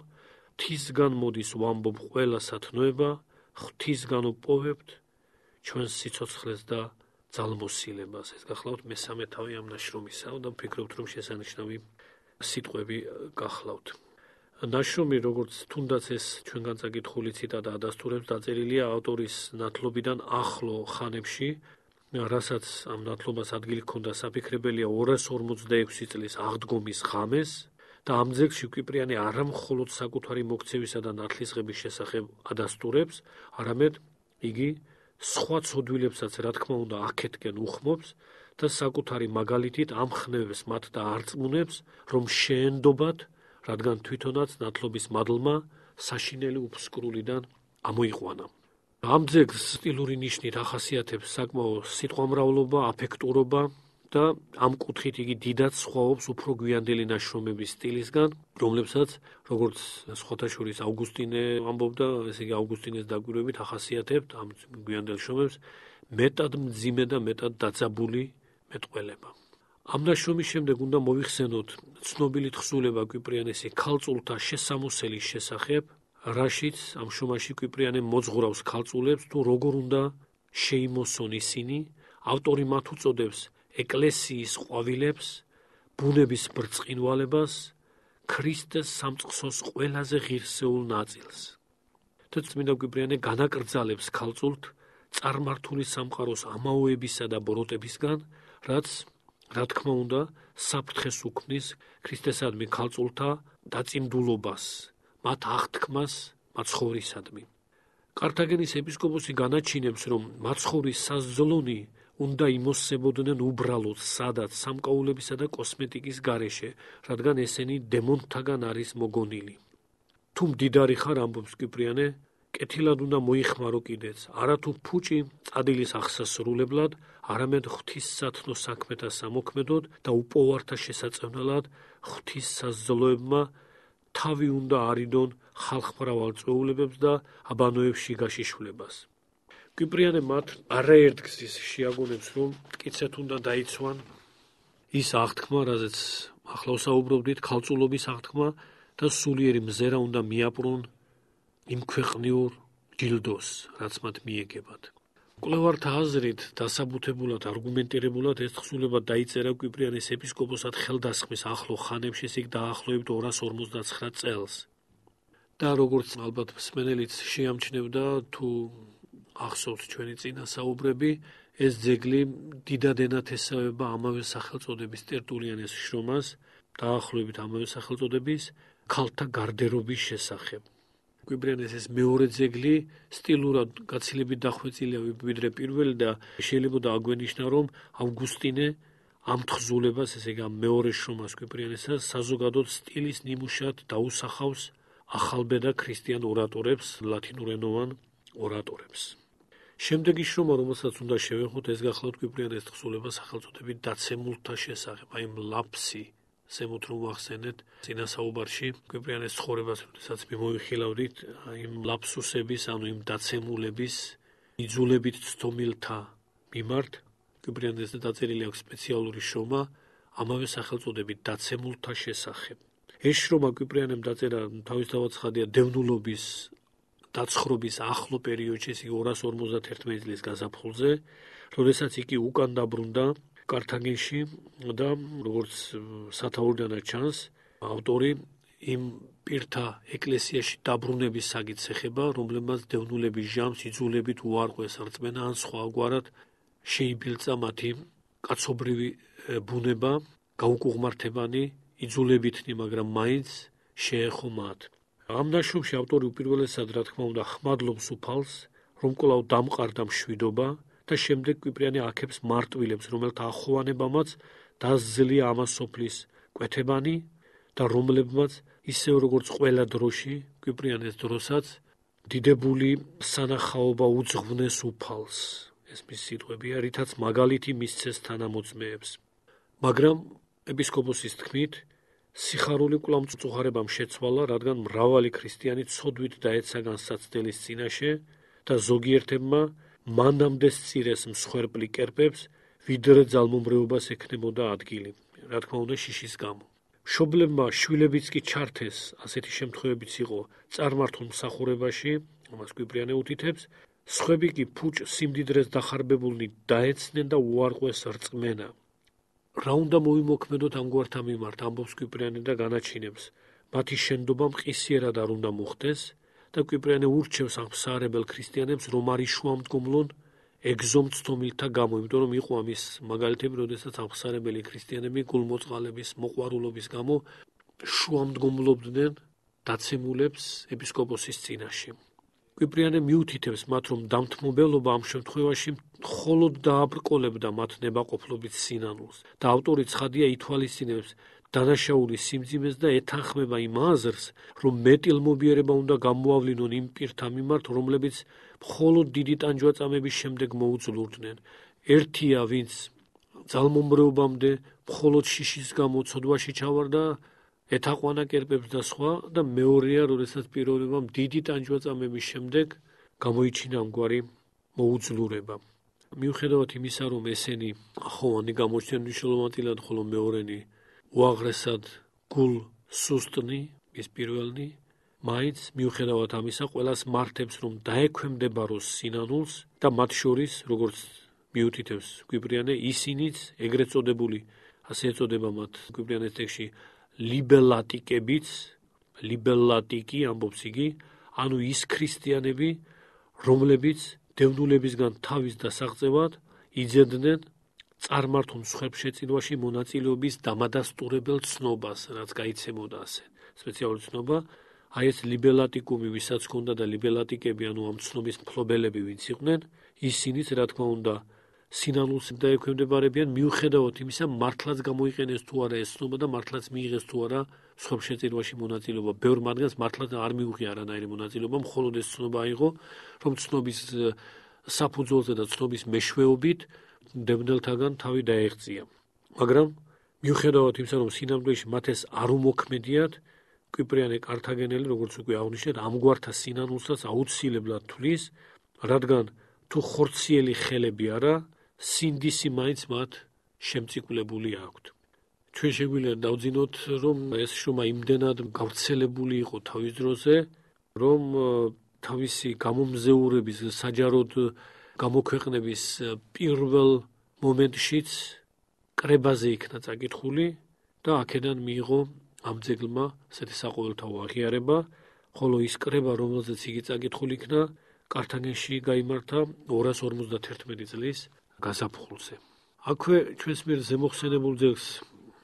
თისგან მოდის ვამბობ ყველა სათნოება, ღვთისგან უპოვებთ ჩვენ სიცოცხლეს და ძალმოსილებას. ეს გახლავთ მესამე თავი ამ ნაშრომისა და ვფიქრობთ რომ შესანიშნავი სიტყვები გახლავთ. ნაშრომი როგორც თუნდაც ეს ჩვენგან წაკითხული ციტატა ადასტურებს დაწერილია ავტორის ნათლობიდან ახლო ხანებში რასაც ამ ნათლობას ადგილი ჰქონდა საფიქრებელია 246 წლის აღდგომის ღამეს და ამ ძეგლში კიპრიანი არა მხოლოდ საკუთარი მოქცევისა და ნათლისღების შესახებ ადასტურებს, არამედ იგი სხვა ცოდვილებსაც რა თქმა უნდა აქეთკენ უხმობს და საკუთარი მაგალითით ამხნევებს მათ და არწმუნებს, რომ შეენდობათ, რადგან თვითონაც ნათლობის მადლმა საშინელი უფსკრულიდან ამოიყვანა. ამ ძეგლს სტილური ნიშნით ახასიათებს საკმაო სიტყვამრავლობა, აფექტურობა და ამ კუთხით იგი დიდად სხვაობს უფრო გვიანდელი ნაშრომების სტილისგან, რომლებსაც როგორც სხვათა შორის ავგუსტინე ამბობდა, ესე იგი ავგუსტინეს დაგვირებით ახასიათებთ ამ გვიანდელ შრომებს მეტად მძიმე და მეტად დაძაბული მეტყველება. ამ ნაშრომის შემდეგ უნდა მოიხსენოთ ცნობილი თხზულება კვიპრიანესი ქალწულთა შესამოსელის შესახებ, რაშიც ამ შრომაში კვიპრიანე მოძღვრავს ქალწულებს თუ როგორ უნდა შეიმოსონ ისინი, ავტორი მათ უწოდებს ეკლესიის ყვავილებს, ბუნების ბრწყინვალებას, ქრისტეს სამწყსოს ყველაზე ღირსეულ ნაწილს. თუ წმინდა კვიპრიანე განაკრძალებს ქალწულთ წარმართული სამყაროს ამაოებისა და ბოროტებისგან, რაც რა თქმა უნდა საფრთხეს უქმნის ქრისტესადმი ქალწულთა დაწინდულობას, მათ აღთქმას მაცხოვრისადმი. კართაგენის ეპისკოპოსი განაჩინებს, რომ მაცხოვრის საზძლონი უნდა იმოსებოდნენ უბრალოდ სადაც სამკაულებისა და კოსმეტიკის გარეშე, რადგან ესენი დემონთაგან არის მოგონილი. თუ მდიდარი ხარ ამბობს კიპრიანე, კეთილად უნდა მოიხმარო კიდეც, არათუ ფუჭი წადილის აღსასრულებლად, არამედ ღვთისსათნო საქმეთა სამოქმედოდ და უპოვართა შესაწევნელად ღვთის საზოლოებმა თავი უნდა არიდონ ხალხმრავალ წვეულებებს და აბანოებში გაშიშვლებას. კვიპრიანებმა არაერთ გზის შეაგონებს, რომ მткиცეთ უნდა დაიცვან ის აღთქმა, რაზეც ახლა ვსაუბრობდით, ქალწულობის აღთქმა და სულიერი მზერა უნდა მიაპრონ იმ ქვეყნიურ ჯილდოს, რაც მათ მიეგებათ. კვლევართა აზრით, დასაბუთებულად, არგუმენტირებულად ეს თხზულება დაიწერა კიპრიანის ეპისკოპოსად ხელდასხმის ახლო ხანებში, იქ დაახლოებით 259 წელს. და როგორც ალბათ მსმენელიც შეამჩნევდა, თუ ახსოვს ჩვენი წინა საუბრები, ეს ძეგლი დიდად ენათესავება ამავე სახელწოდების ტერტულიანის შრომას, დაახლოებით ამავე სახელწოდების ქალთა გარდერობის შესახებ. კვიბრიანეს ეს მეორე ძეგლი სტილურად გაცილებით დახვეწილია ვიდრე პირველი და შეიძლება და აგვენიშნა რომ ავგუსტინე ამ თხზულებას ესე იგი მეორე შრომას კვიბრიანესა საზოგადო სტილის ნიმუშად დაუსახავს ახალბედა ქრისტიან ორატორებს ლათინურენოვან ორატორებს. შემდეგი შრომა, რომელსაც უნდა შევეხოთ, ეს გახლავთ კვიპრიანეს თხზულება სახელწოდებით დაცემულთა შესახებ, აი ლაფსი ზემოთ რომ ახსენეთ წინასაუბარში კვიპრიანეს ცხოვრებას, როდესაც მიმოიხილავდით აი ლაფსუსების, ანუ იმ დაცემულების იძულებით ცდომილთა მიმართ კვიპრიანეს დაწერილი აქვს სპეციალური შრომა ამავე სახელწოდებით დაცემულთა შესახებ. ეს შრომა კვიპრიანემ დაწერა თავისთავად ხადია დევნულობის დაცხრობის ახლო პერიოდში, იგი 251 წლის გაზაფხულზე, როდესაც იგი უკან დაბრუნდა კართაგენში და როგორც სათაურიდან ჩანს, ავტორი იმ პირთა ეკლესიაში დაბრუნების საგით ეხება, რომლებმაც დევნულების ჟამს იძულებით უარყვეს რწმენა ან სხვაგვარად შეიბილწა მათი კაცობრივი ბუნება, გაუკუღმართებანი, იძულებითნი, მაგრამ მაინც შეეხო მათ. ამ ნაშრომში ავტორი უპირველესად რა თქმა უნდა ხმადლობს უფალს, რომ კვლავ დამყარდა მშვიდობა და შემდეგ კვიპრიანი აქებს მარტვილებს, რომელთა ახოვანებამაც დაზლია ამას სოფლის კვეთებანი და რომლებმაც ისევ როგორც ყველა დროში, კვიპრიანეს დროსაც დიდებული სანახაობა უძღვნეს უფალს. ეს მის სიტყვებია, რითაც მაგალითი მისცეს თანამოწმეებს. მაგრამ ეპისკოპოსის თქმით, სიხარული კვლავ მწუხარებამ შეცვალა, რადგან მრავალი ქრისტიანი ცოდვით დაეცა განსაცდელის წინაშე და ზოგიერთებმა მანამდე სწირეს მსხვერპლი კერპებს, ვიდრე ძალმომრეობას ექნებოდა ადგილი. რა თქმა უნდა, შიშის გამო. შობლებმა შვილებიც კი ჩართეს, ასეთი შემთხვევებიც იყო წარმართულ მსახურებაში, ამას კვიპრიანე უთითებს, სხვები კი ფუჭ სიმდიდრეს დახარბებულნი დაეცნენ და უარყვეს რწმენა. რა უნდა მოიმოქმედოთ ამგვართა მიმართ ამბობს კვიპრიანი და განაჩინებს მათი შენდობა მყისიერად არ უნდა მოხდეს და კვიპრიანე ურჩევს ამ საარებელ ქრისტიანებს რომ არ იშუამდგომლონ ეგზომცდომილთა გამო, იმიტომ რომ იყო ამის მაგალითები, როდესაც ამხსარებელი ქრისტიანები გულმოწყალების მოყვარულობის გამო შუამდგომლობდნენ დაცემულებს ეპისკოპოსის წინაშე. კვიპრიანე მიუთითებს მათ, რომ დამთმობელობა ამ შემთხვევაში მხოლოდ დააბრკოლებდა მათ ნებაყოფლობის სინანულს და ავტორი ცხადია ითვალისწინებს დანაშაულის სიმძიმეს და ეთანხმება იმ აზრს, რომ მეტილმობიერება უნდა გამოავლინონ იმ პირთა მიმართ, რომლებიც მხოლოდ დიდი ტანჯვაწამების შემდეგ მოუძლურდნენ. ერთია, ვინც ძალმომრეობამდე მხოლოდ შიშის გამო ცოდვაში ჩავარდა ეთაყვანა კერპებს და სხვა და მეორეა, როდესაც პიროვნებამ დიდი ტანჯვაწამების შემდეგ გამოიჩინა ამგვარი მოუძლურება. მიუხედავად იმისა, რომ ესენი ხოვანი გამოჩნდნენ მნიშვნელოვნად, ხოლო მეორენი უაღრესად გულ სუსტნი, ის პირველნი, მაინც მიუხედავად ამისა, ყოველას მართებს, რომ დაექვემდებაროს სინანულს და მათ შორის, როგორც მიუთითებს კვიპრიანე, ისინიც ეგრეთ წოდებული, ასე ეწოდება მათ კვიპრიანეს ტექსში, ლიბელატიკებიც, ლიბელატიკი ამბობს იგი, ანუ ის ქრისტიანები, რომლებიც დევნულებისგან თავის დასაღწევად იძებდნენ წარმართონ სხვებშეწინვაში მონაწილეობის დამადასტურებელ ცნობას, რაც გაიცემოდა ასე. სპეციალური ცნობა, აი ეს ლიბელატიკუმი, ვისაც ჰქონდა და ლიბელატიკები, ანუ ამ ცნობის მფლობელები ვინც იყვნენ, ისინიც რა თქმა უნდა სინანულს დაექვემდებარებიან მიუხედავად იმისა, მართლაც გამოიყენეს თუ არა ეს ცნობა და მართლაც მიიღეს თუ არა სხვებშეწინვაში მონაწილეობა. ბევრ მათგანს მართლაც არ მიუღია არანაირი მონაწილეობა, მხოლოდ ეს ცნობა აიღო, რომ ცნობის საფუძველზე და ცნობის მეშვეობით დევნელთაგან თავი დაეღწია. მაგრამ მიუხედავად იმისა, რომ სინამდვილეში მათ ეს არ უმოქმედიათ, კვიპრიანე კართაგენელი, როგორც უკვე აღნიშნეთ, ამგვართა სინანულსაც აუცილებლად თulis, რადგან თუ ხორციელი ხელები არა, სინდისი მაინც მათ შემწიკვლებული აქვთ. ჩვენ შეგვიძლია დავძინოთ, რომ ეს შრომა იმდენად გავრცელებული იყო თავის დროზე, რომ თავისი გამომზეურების საჯაროდ გამოქვეყნების პირველ მომენტშიც კრებაზე იქნა წაკითხული და აქედან მიიღო ამ ძეგლმა ასეთი საყოველთაო აღიარება, ხოლო ის კრება, რომელზეც იგი წაკითხული იქნა, კართაგენში გამართა 251 წლის გაზაფხულზე. აქვე ჩვენს მიერ ზემოხსენებულ ძეგლს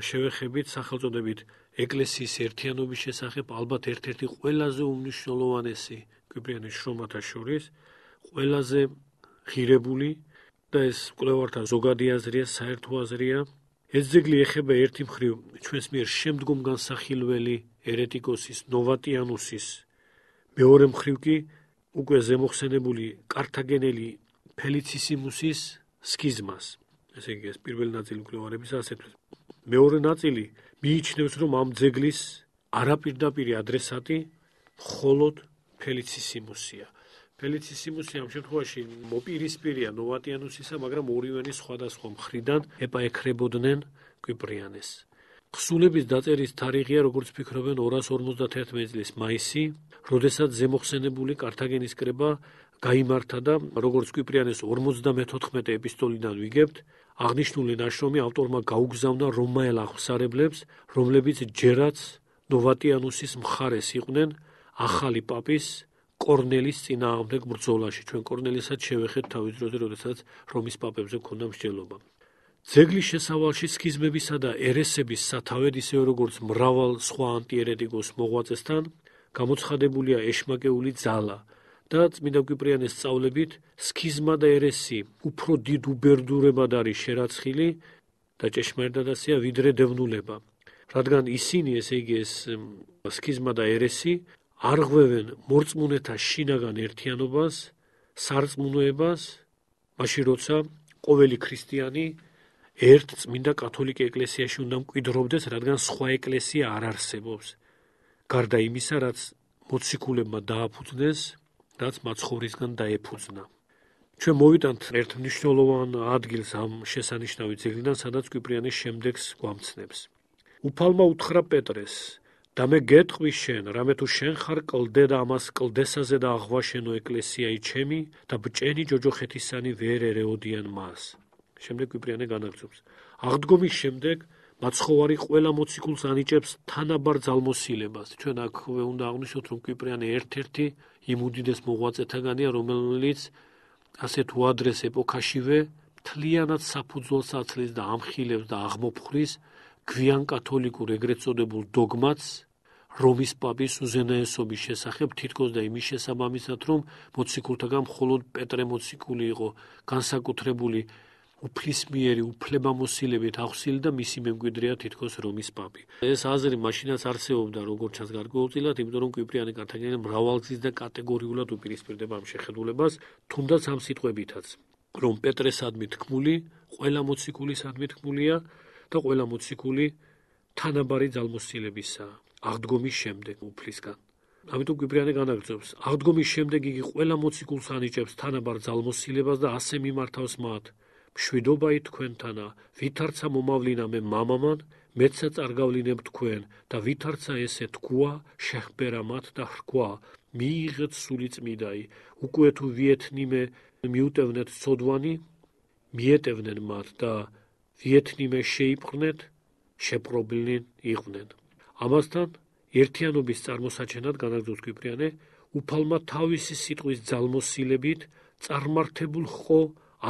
შევეხებით სახელწოდებით ეკლესიის ერთიანობის შესახებ ალბათ ერთ-ერთი ყველაზე უმნიშვნელოვანესი კვიპრიანის შრომათა შორის, ყველაზე ღირებული და ეს კვლევართა ზოგადი აზრია, საერთო აზრია. ეს ძეგლი ეხება ერთი მხრივ ჩვენს მიერ შემდგომ განსახილველი ერეტიკოსის ნოვატიანუსის მეორე მხრივ კი უკვე ზემოხსენებული კართაგენელი ფელიცისიმუსის სქიზმას. ესე იგი ეს პირველი ნაწილი კვლევარების ასეთ მეორე ნაწილი მიიჩნევს რომ ამ ძეგლის არაპირდაპირი ადრესატი მხოლოდ ფელიცისიმუსია. ფელიცისიმუსი ამ შემთხვევაში მოპირისპირია ნოვატიანუსისა, მაგრამ ორივენი სხვადასხვა მხრიდან ეპაექრებოდნენ კვიპრიანეს. ხსულების დაწერის თარიღია, როგორც ფიქრობენ, 251 წლის მაისი, როდესაც ზემოხსენებული კართაგენის კრება გამართა და როგორც კვიპრიანეს 54 ეპისტოლიდან ვიგებთ, აღნიშნული ნაშრომი ავტორმა გაუგზავნა რომაელ აღსარებლებს, რომლებიც ჯერაც ნოვატიანუსის მხარეს იყვნენ ახალი პაპის კორნელის წინააღმდეგ ბრძოლაში ჩვენ კორნელისაც შევეხეთ თავის დროზე, როდესაც რომის პაპებზე ქონდა მსჯელობა. ძეგლის შესავალში სქიზმებისა და ერესების სათავედ ისე როგორც მრავალ სხვა ანტიერეტიკოს მოღვაწესთან გამოცხადებულია ეშმაკეული ძალა და წმინდა კვიპრიანეს სწავლებით სქიზმა და ერესი უფრო დიდ უბერდურებად არის შერაცხილი და ჭეშმარიტად ასეა ვიდრე დევნულება. რადგან ისინი ესე იგი ეს სქიზმა და ერესი არღვევენ მორწმუნეთა შინაგან ერთიანობას, სარწმუნოებას, მაშინ როცა ყოველი ქრისტიანი ერთ წმინდა კათოლიკე ეკლესიაში უნდა მკვიდრობდეს, რადგან სხვა ეკლესია არ არსებობს. გარდა იმისა, რაც მოციქულებმა დააფუძნეს, რაც მაცხოვრისგან დაეფუძნა. ჩვენ მოვიტანთ ერთ მნიშვნელოვან ადგილს ამ შესანიშნავი ძეგლიდან, სადაც კვიპრიანის შემდეგს გვამცნებს. უფალმა უთხრა პეტრეს, და მე გეტყვი შენ, რამე თუ შენ ხარ კლდე და ამას კლდესაზე და აღვაშენო ეკლესიაი ჩემი და ბჭენი ჯოჯოხეთისანი ვერ ერეოდიან მას. შემდეგ ვიპრიანე განაგრძობს. აღდგომის შემდეგ მაცხოვარი ყველა მოციქულს ანიჭებს თანაბარ ძალმოსილებას. ჩვენ აქ უნდა აღნიშნოთ, რომ კვიპრიანე ერთ-ერთი იმ უდიდეს მოღვაწეთაგანია, რომელიც ასეთ უადრეს ეპოქაშივე მთლიანად საფუძველს აცლის და ამხილებს და აღმოფხრის გვიან კათოლიკურ ეგრეთ წოდებულ დოგმატს, რომის პაპის უზენაესობის შესახებ თითქოს და იმის შესაბამისად რომ მოციქულთაგან მხოლოდ პეტრე მოციქული იყო განსაკუთრებული უფლისმიერი უფლებამოსილებით ახსილი და მისი მემკვიდრეა თითქოს რომის პაპი. ეს აზრი მაშინაც არსებობდა როგორც ჩანს გარკვეულწილად, იმიტომ რომ კვიპრიანი კათოლიკე მრავალგზის და კატეგორიულად უპირისპირდება ამ შეხედულებას, თუნდაც ამ სიტყვებითაც, რომ პეტრესადმი თქმული, ყველა მოციქული სადმი თქმულია და ყველა მოციქული თანაბარი ძალმოსილებისა აღდგომის შემდეგ უფლისგან. ამიტომ კვიპრიანი განაგრძობს, აღდგომის შემდეგ იგი ყველა მოციქულს ანიჭებს თანაბარ ძალმოსილებას და ასე მიმართავს მათ შვიდობაი თქვენთანა, ვითარცა მომავლინა მე მამამან, მეცსა წარგავლინებ თქვენ და ვითარცა ესე თქვა, შეხბერა მათ და ხრქვა, მიიღეთ სული წმიდაი, უკვე თუ ვიეთნიმე მიუტევნეთ სოდვანი, მიეტევნენ მათ და ვიეთნიმე შეიპყრნეთ, შეპრობილნი იყვნენ. ამასთან ერთიანობის წარმოსაჩენად განაგზობს კვიპრიანე, უფალმა თავისი სიტყვის ძალმოსილებით წარმართებულ ხო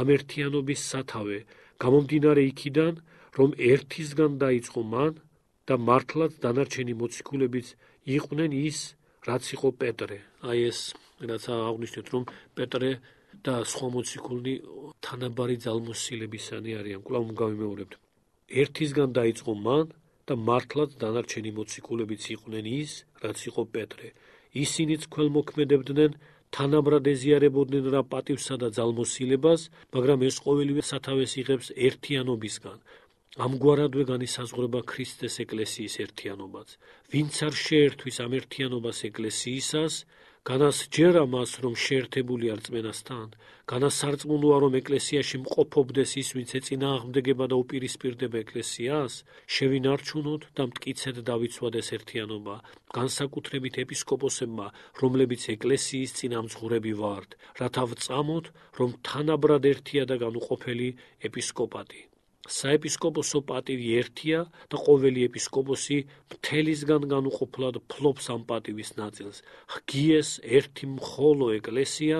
ამერთიანობის სათავე გამომდინარე იქიდან რომ ერთისგან დაიწყო მან და მართლაც დანარჩენი მოციქულებიც იყვნენ ის რაც იყო პეტრე. აი ეს რაც აღნიშნეთ რომ პეტრე და სხვა მოციქულნი თანაბარი ძალმოსილებისანი არიან კვლავ გამიმეორებთ ერთისგან დაიწყო მან და მართლაც დანარჩენი მოციქულებიც იყვნენ ის რაც იყო პეტრე ისინიც ქველმოქმედებდნენ თანაბრად ეზიარებოდნენ რა პატივსა და ძალმოსილებას, მაგრამ ეს ყოველივე სათავეს იღებს ერთიანობისგან. ამგვარადვე განისაზღვრება ქრისტეს ეკლესიის ერთიანობაც. ვინც არ შეერთვის ამ ერთიანობას ეკლესიისას, განასჯერა მას, რომ შეერთებულია რწმენასთან, განასარწმუნოა, რომ ეკლესიაში მყოფობდეს ის, ვინც ეწინააღმდეგება და უპირისპირდება ეკლესიას, შევინარჩუნოთ და მткиცედ დავიცვადეს ერთიანობა, განსაკუთრებით ეპისკოპოსებმა, რომლებიც ეკლესიის წინამძღვრები ვართ, რათა ვწამოთ, რომ თანაბრად ერთია და განუყოფელი ეპისკოპატი. საეპისკოპოსო პატივი ერთია და ყოველი ეპისკოპოსი მთელისგან განუყოფლად ფლობს ამ პატივის ნაწილს. ჰგიეს ერთი მხოლო ეკლესია,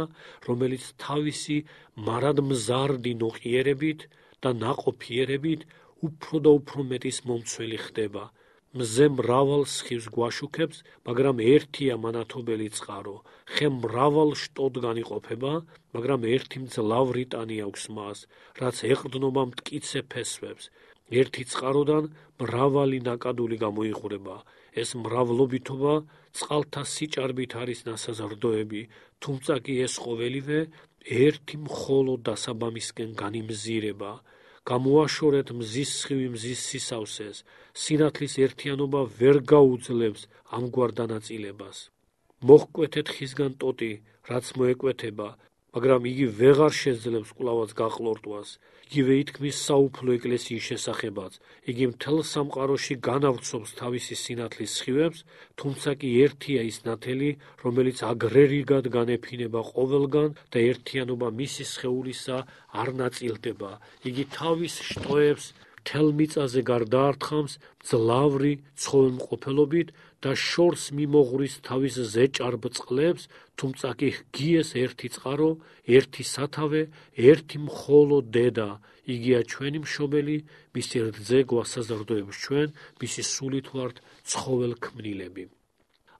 რომელიც თავისი მარადმზარდი ნოყიერებით და ნაყოფიერებით უფრო და უფრო მეტის მომცველი ხდება. მზე მრავალ სხივს გვაშუქებს, მაგრამ ერთია მანათობელი წყარო. ხე მრავალ შტოდ განიყოფება, მაგრამ ერთი მძლავრი ტანი აქვს მას, რაც ეყრდნობა მткиცე ფესვებს. ერთი წყაროდან მრავალი ნაკადული გამოიხურება. ეს მრავლობითობა წყალთა სიჭარბით არის ნასაზრდოები, თუმცა კი ეს ყოველივე ერთი მხოლოდ დასაბამისკენ განიმზირება. გამოაშორეთ მზის სხივი მზის სისავსეს სინათლის ერთიანობა ვერ გაუძლებს ამგვარ დანაწილებას მოხკვეთეთ ხისგან ტოტი რაც მოეკვეთება მაგრამ იგი ვეღარ შეძლებს კვლავაც გახლორტვას. იგივე ითქმის საუფლო ეკლესიის შესახებაც. იგი მთელ სამყაროში განავრცობს თავისი სინათლის სხივებს, თუმცა კი ერთია ის ნათელი, რომელიც აგრერიგად განეფინება ყოველგან და ერთიანობა მისი სხეულისა არ ნაწილდება. იგი თავის შტოებს მთელ მიწაზე გარდაართხამს ძლავრი ცხოველმყოფელობით და შორს მიმოღრის თავის ზეჭარბ წყლებს, თუმცა კი გიეს ერთი წყარო, ერთი სათავე, ერთი მხოლო დედა, იგია ჩვენი მშობელი, მისი რძე გვასაზრდოებს ჩვენ, მისი სულით ვართ ცხოველ ქმნილები.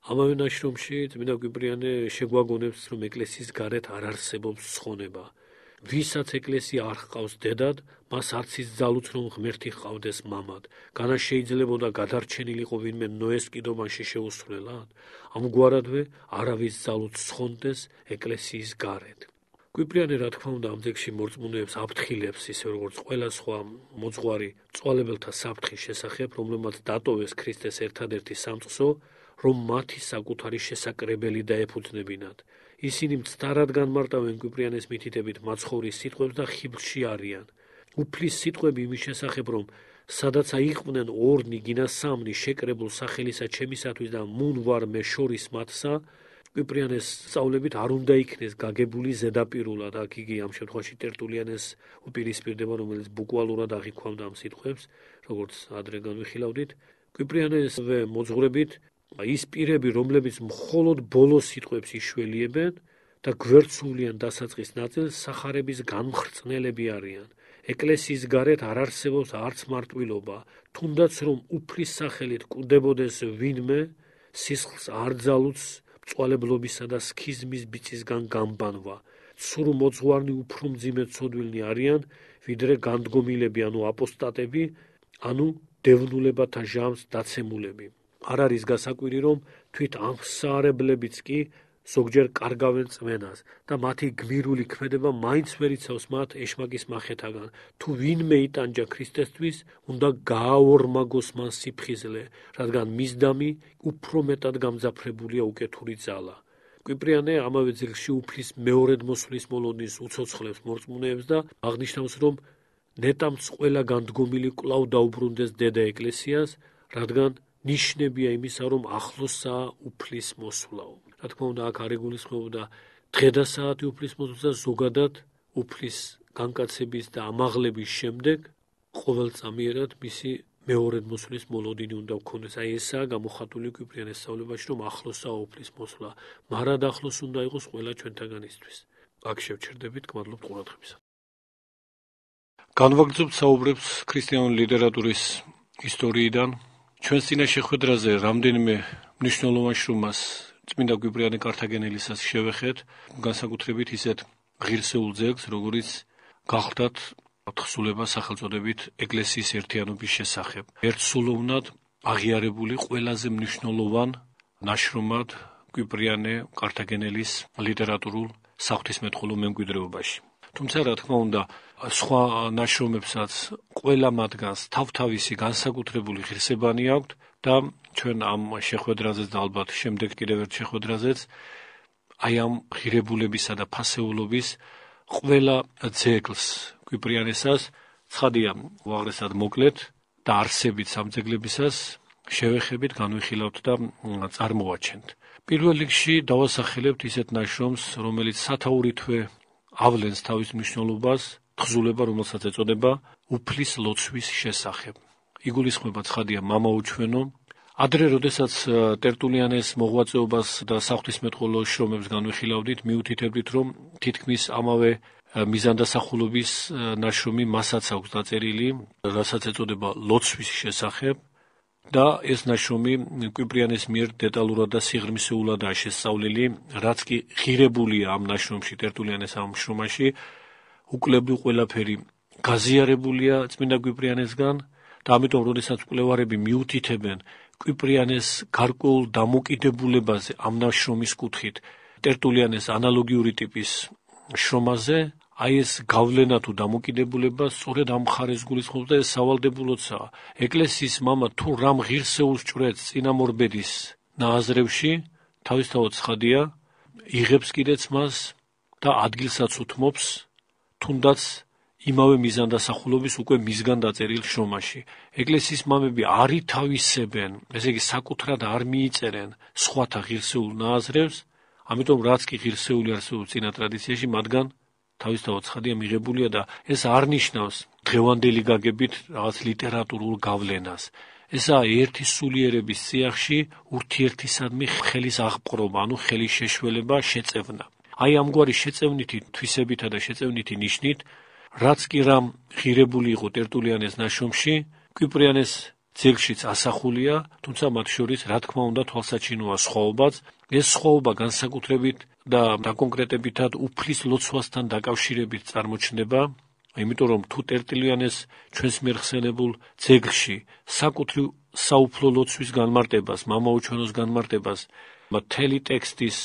ამავე ნაშრომში წმინდა კვიპრიანე შეგვაგონებს, რომ ეკლესიის გარეთ არ არსებობს ცხონება. ვისაც ეკლესია არ ჰყავს დედად, მას არც ის ძალუც რომ ღმერთი ჰყავდეს მამად. განა შეიძლებოდა გადარჩენილიყო ვინმე ნოეს კიდობანში შეუსრულებლად? ამგვარადვე არავის ძალუც ცხონდეს ეკლესიის გარეთ. კვიპრიანი რა თქმა უნდა ამ ძეგში მორწმუნეებს აფრთხილებს ისე როგორც ყველა სხვა მოძღვარი წვალებელთა საფრთხის შესახებ, რომლებმაც დატოვეს ქრისტეს ერთადერთი სამწყსო, რომ მათი საკუთარი შესაკრებელი დაეფუძნებინათ. ისინი მცდარად განმარტავენ კვიპრიანეს მითითებით მაცხოვრის სიტყვებს და ხიბლში არიან. უფლის სიტყვები იმის შესახებ, რომ სადაც აიყვნენ ორნი გინა სამნი შეკრებულ სახელისა ჩემისათვის და მუნ ვარ მე შორის მათსა, კვიპრიანეს სწავლებით არ უნდა იქნეს გაგებული ზედაპირულად, აქ იგი ამ შემთხვევაში ტერტულიანეს უპირისპირდება, რომელიც ბუკვალურად აღიქვამდა ამ სიტყვებს, როგორც ადრე განვიხილავდით. კვიპრიანესვე მოძღვრებით ის პირები, რომლებიც მხოლოდ ბოლოს სიტყვებს იშველიებენ და გვერდსულიან დასაწყის ნაწილს, სახარების განმხრწნელები არიან. ეკლესიის გარეთ არ არსებობს არც მარტვილობა, თუნდაც რომ უფლის სახელით კვდებოდეს ვინმე, სისხლს არ ძალუც წვალებლობისა და სქიზმის ბიცისგან გამბანვა. სრულ მოძღვარნი უფრო მძიმე ცოდვილნი არიან, ვიდრე განდგომილები, ანუ აპოსტატები, ანუ დევნულებათა ჟამს დაცემულები. არ არის გასაკვირი, რომ თვით ამხსარებლებიც კი ზოგჯერ კარგავენ წმენას და მათი გმირული ქმედება მაინც ვერ იცავს მათ ეშმაკის მახეთაგან. თუ ვინმე იტანჯა ქრისტესთვის, უნდა გააორმაგოს მან სიფხიზლე, რადგან მის დამი უფრო მეტად გამძაფრებულია უკეთური ძალა. კვიპრიანე ამავე ძილში უფლის მეორედ მოსვლის მოლოდის უцоცხლებს მორწმუნეებს და აღნიშნავს, რომ ნეტამც ყველა განდგომილი კლავ დაუბრუნდეს დედა ეკლესიას, რადგან ნიშნებია იმისა, რომ ახლოსაა უფლის მოსვლაო. რა თქმა უნდა, აქ არეგულისხმებოდა დღე და საათი უფლის მოსვლას ზოგადად უფლის განკაცების და ამაღლების შემდეგ ყოველ წამიერად მისი მეორედ მოსვლის მოლოდინი უნდა გქონდეს. აი ესაა გამოხატული კვიპრიანეს სწავლებაში, რომ ახლოსაა უფლის მოსვლა, მარად ახლოს უნდა იყოს ყველა ჩვენთაგანისთვის. აქ შევჩერდებით, გმადლობთ ყურადღებისას. განვაგრძობთ საუბრებს ქრისტიანული ლიტერატურის ისტორიიდან. ჩვენ წინა შეხვედრაზე რამდენიმე მნიშვნელოვან შრომას წმინდა გვიბრიანი კართაგენელისას შევეხეთ, განსაკუთრებით ისეთ ღირსეულ ძეგლს, როგორიც გახდათ თხსულება სახელწოდებით ეკლესიის ერთიანობის შესახებ. ერთსულოვნად აღიარებული ყველაზე მნიშვნელოვან ნაშრომად გვიბრიანე კართაგენელის ლიტერატურულ საღვთისმეტყველო მემკვიდრეობაში. თუმცა რა თქმა უნდა, სხვა ნაშრომებსაც ყველა მათგანს თავთავისი განსაკუთრებული ღირსებანი აქვთ და ჩვენ ამ შეხვედრაზე და ალბათ შემდეგ კიდევ ერთ შეხვედრაზეც აი ამ ღირებულებისა და ფასეულობის ყველა ძეგლს კვიპრიანესას ცხადია უაღრესად მოკლედ და არსებით სამძეგლებისას შევეხებით განვიხილავთ და წარმოვაჩენთ. პირველ რიგში დავასახელებთ ისეთ ნაშრომს, რომელიც სათაურითვე ავლენს თავის მნიშვნელობას თხზულება, რომელსაც ეწოდება უფლის ლოცვის შესახებ. იგულისხმება ცხადია მამაუჩვენო ადრე როდესაც ტერტულიანეს მოღვაწეობას და საღვთისმეტყველო შრომებს განვიხილავდით, მიუთითებდით, რომ თითქმის ამავე მიზანდასახულობის ნაშრომი მასაც აქვს დაწერილი, რასაც ეწოდება ლოცვის შესახებ და ეს ნაშრომი კვიპრიანეს მიერ დეტალურად და სიღრმისეულადაა შესწავლილი, რაც კი ღირებულია ამ ნაშრომში ტერტულიანეს ამ შრომაში, უკლებრივ ყველაფერი გაზიარებულია წმინდა კვიპრიანესგან და ამიტომ როდესაც კვლევარები მიუთითებენ კვიპრიანეს გარკვეულ დამოკიდებულებაზე ამ ნაშრომის კუთხით ტერტულიანეს ანალოგიური ტიპის შრომაზე აი ეს გავლენა თუ დამოკიდებულება სწორედ ამ ხარეს გულისხმობს და ეს სავალდებულოცა ეკლესიის мама თუ რამ ღირსეულს ჭრეთს წინამორბედის ნააზრევში თავისთავად ცხადია იღებს კიდეც მას და ადგილსაც უთმობს თუნდაც იმავე მიზანდასახულობის უკვე მისგან დაწერილ შრომაში. ეკლესიის მამები არ ითავისებენ, ესე იგი საკუთრად არ მიიწერენ სხვათა ღირსეულ ნააზრევს, ამიტომ რაც კი ღირსეული არსებობს წინა ტრადიციაში, მათგან თავისთავად ცხადია მიღებულია და ეს არ ნიშნავს დღევანდელი გაგებით რაღაც ლიტერატურულ გავლენას. ესაა ერთი სულიერების წიაღში ურთიერთისადმი ხელის აღპყრობა, ანუ ხელის შეშველება, შეწევნა. აი ამგვარი შეწევნითი თვისებითა და შეწევნითი ნიშნით, რაც კი რამ ღირებული იყო ტერტულიანეს ნაშრომში, კვიპრიანეს ძეგლშიც ასახულია, თუმცა მათ შორის რა თქმა უნდა თვალსაჩინოა სხვაობაც. ეს სხვაობა განსაკუთრებით და დაკონკრეტებითად უფლის ლოცვასთან დაკავშირებით წარმოჩნდება, იმიტომ რომ თუ ტერტულიანეს ჩვენს მიერ ხსენებულ ძეგლში საკუთრივ საუფლო ლოცვის განმარტებას, მამაუჩვენოს განმარტებას, მთელი ტექსტის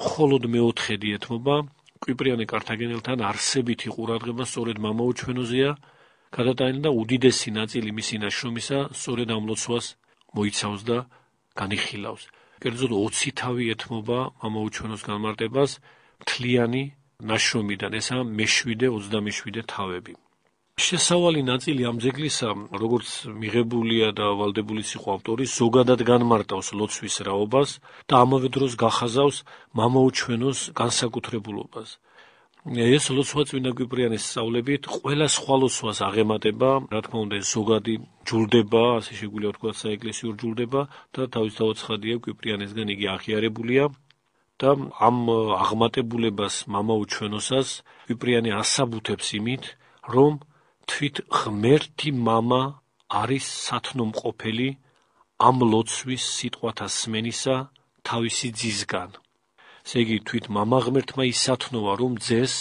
მხოლოდ მეოთხედი ეთმობა, კვიპრიანი კართაგენელთან არსებითი ყურადღება სწორედ მამაუჩვენოზეა გადატანილი და უდიდესი ნაწილი მისი ნაშრომისა სწორედ ამ ლოცვას მოიცავს და განიხილავს. კერძოდ 20 თავი ეთმობა მამაუჩვენოს განმარტებას მთლიანი ნაშრომიდან, ესა მე-7 27 თავები. შესავალი ნაწილი ამ ძეგლისა, როგორც მიღებულია და ვალდებული სიყო ავტორი, ზოგადად განმარტავს ლოცვის რაობას და ამავე დროს გახაზავს მამაუჩვენოს განსაკუთრებულობას. ეს ლოცვა წმინდა გვიბრიანის სწავლებით ყველა სხვა ლოცვას აღემატება, რა თქმა უნდა, ზოგადი ჯულდება, ასე შეგვიძლია ვთქვათ, საეკლესიო ჯულდება და თავისთავად ცხადია გვიბრიანისგან იგი აღიარებულია და ამ აღმატებულებას მამაუჩვენოსას გვიბრიანი ასაბუთებს იმით, რომ თვით ღმერთი მამა არის სათნომყოფელი ამ ლოცვის სიტყვათა სმენისა თავისი ძისგან. ესე იგი თვით მამა ღმერთმა ისათნოა რომ ძეს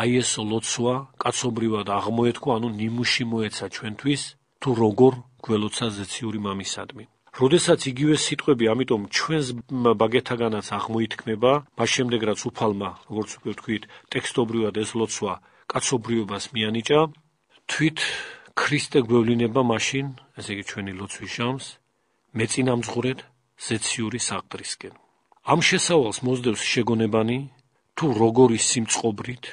აი ეს ლოცვა კაცობრიურად აღმოეთქვა, ანუ ნიმუში მოეცა ჩვენთვის თუ როგორ გველოცა ზეციური მამისადმი. როდესაც იგივე სიტყვები, ამიტომ ჩვენს ბაგეთაგანაც აღმოითქმება, მას შემდეგ რაც უფალმა, როგორც უკვე ვთქვით, ტექსტობრივად ეს ლოცვა კაცობრიობას მიანიჭა, თვით ქრისტე გვევლინება მაშინ, ესე იგი ჩვენი ლოცვის ჟამს, მეწინამძღვრეთ ზეციური საყდრისკენ. ამ შესავალს მოძდევს შეგონებანი, თუ როგორი სიმწყობრით,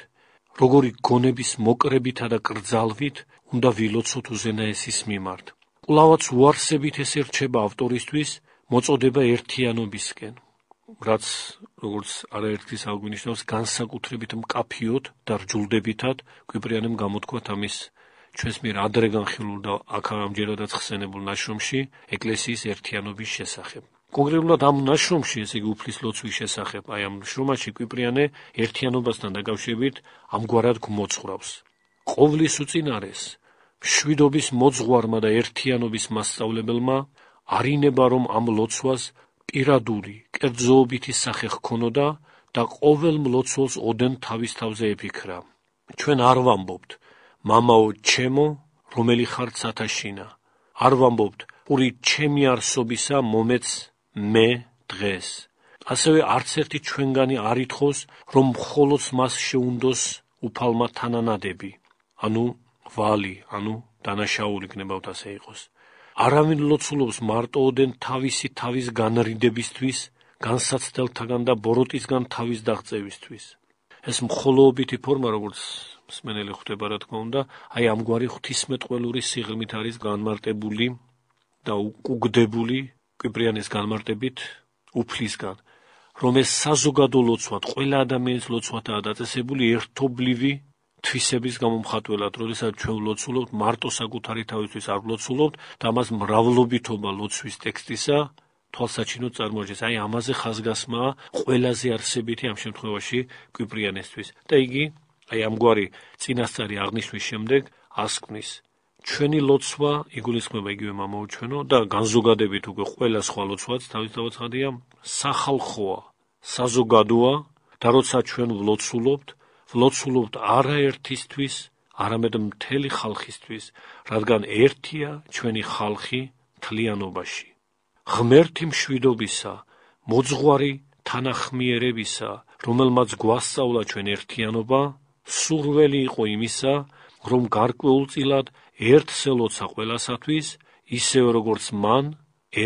როგორი გონების მოკრებითა და კრძალვით უნდა ვილოცოთ უზენაესის მიმართ. ყლავაც უარსებით ეს ერჩება ავტორისთვის მოწოდება ერთიანობისკენ. რაც როგორც არაერთის აღვნიშნავს განსაკუთრებით მკაფიოდ და რჯულდებითად კვიპრიანემ გამოთქვა ამის ჩვენს მიერ ადრე განხილულ და აქ ამჯერადაც ხსენებულ ნაშრომში ეკლესიის ერთიანობის შესახებ. კონკრეტულად ამ ნაშრომში, ესე იგი უფლის ლოცვის შესახებ, აი ამ შრომაში კვიპრიანე ერთიანობასთან დაკავშირებით ამგვარად გმოძღვრავს. ყოვლის უწინარეს შვიდობის მოძღვარმა და ერთიანობის მასწავლებელმა არინება რომ ამ ლოცვას პირადული, კერძოობითი სახე ჰქონოდა და ყოველ მლოცველს ოდენ თავის თავზე ეფიქრა. ჩვენ არ ვამბობთ, მამაო ჩემო, რომელი ხარ ცათაშინა. არ ვამბობთ, პური ჩემი არსობისა მომეც მე დღეს. ასევე არც ერთი ჩვენგანი არ ითხოვს, რომ მხოლოდ მას შეუნდოს უფალმა თანანადები, ანუ ვალი, ანუ დანაშაული გნებავთ ასე იყოს. არავინ ლოცულობს მარტოოდენ თავისი თავის განრიდებისთვის, განსაცდელთაგან და ბოროტისგან თავის დაღწევისთვის. ეს მხოლოობითი ფორმა, როგორც მსმენელი ხვდება რა თქმა უნდა, აი ამგვარი ღვთისმეტყველური სიღრმით არის განმარტებული და უკუგდებული კვიპრიანის განმარტებით უფლისგან, რომ ეს საზოგადო ლოცვად, ყველა ადამიანის ლოცვადაა დაწესებული ერთობლივი თვისების გამომხატველად, როდესაც ჩვენ ვლოცულობთ მარტო საკუთარი თავისთვის არ ვლოცულობთ და მას მრავლობითობა ლოცვის ტექსტისა თვალსაჩინოდ წარმოაჩენს. აი ამაზე ხაზგასმაა ყველაზე არსებითი ამ შემთხვევაში კვიპრიანესთვის. და იგი აი ამგვარი წინასწარი აღნიშვნის შემდეგ ასკვნის. ჩვენი ლოცვა იგულისხმება იგივე მამაუჩვენო და განზოგადებით უკვე ყველა სხვა ლოცვაც თავისთავად ხადია. სახალხოა, საზოგადოა. და როცა ჩვენ ვლოცულობთ, ვლოცულობთ არაერთისთვის, არამედ მთელი ხალხისთვის, რადგან ერთია ჩვენი ხალხი თლიანობაში. ღმერთი მშვიდობისა, მოძღვარი თანახმიერებისა, რომელმაც გვასწავლა ჩვენ ერთიანობა, სურველი იყო იმისა, რომ გარკვეულწილად ერთს ელოცა ყველასათვის, ისევე როგორც მან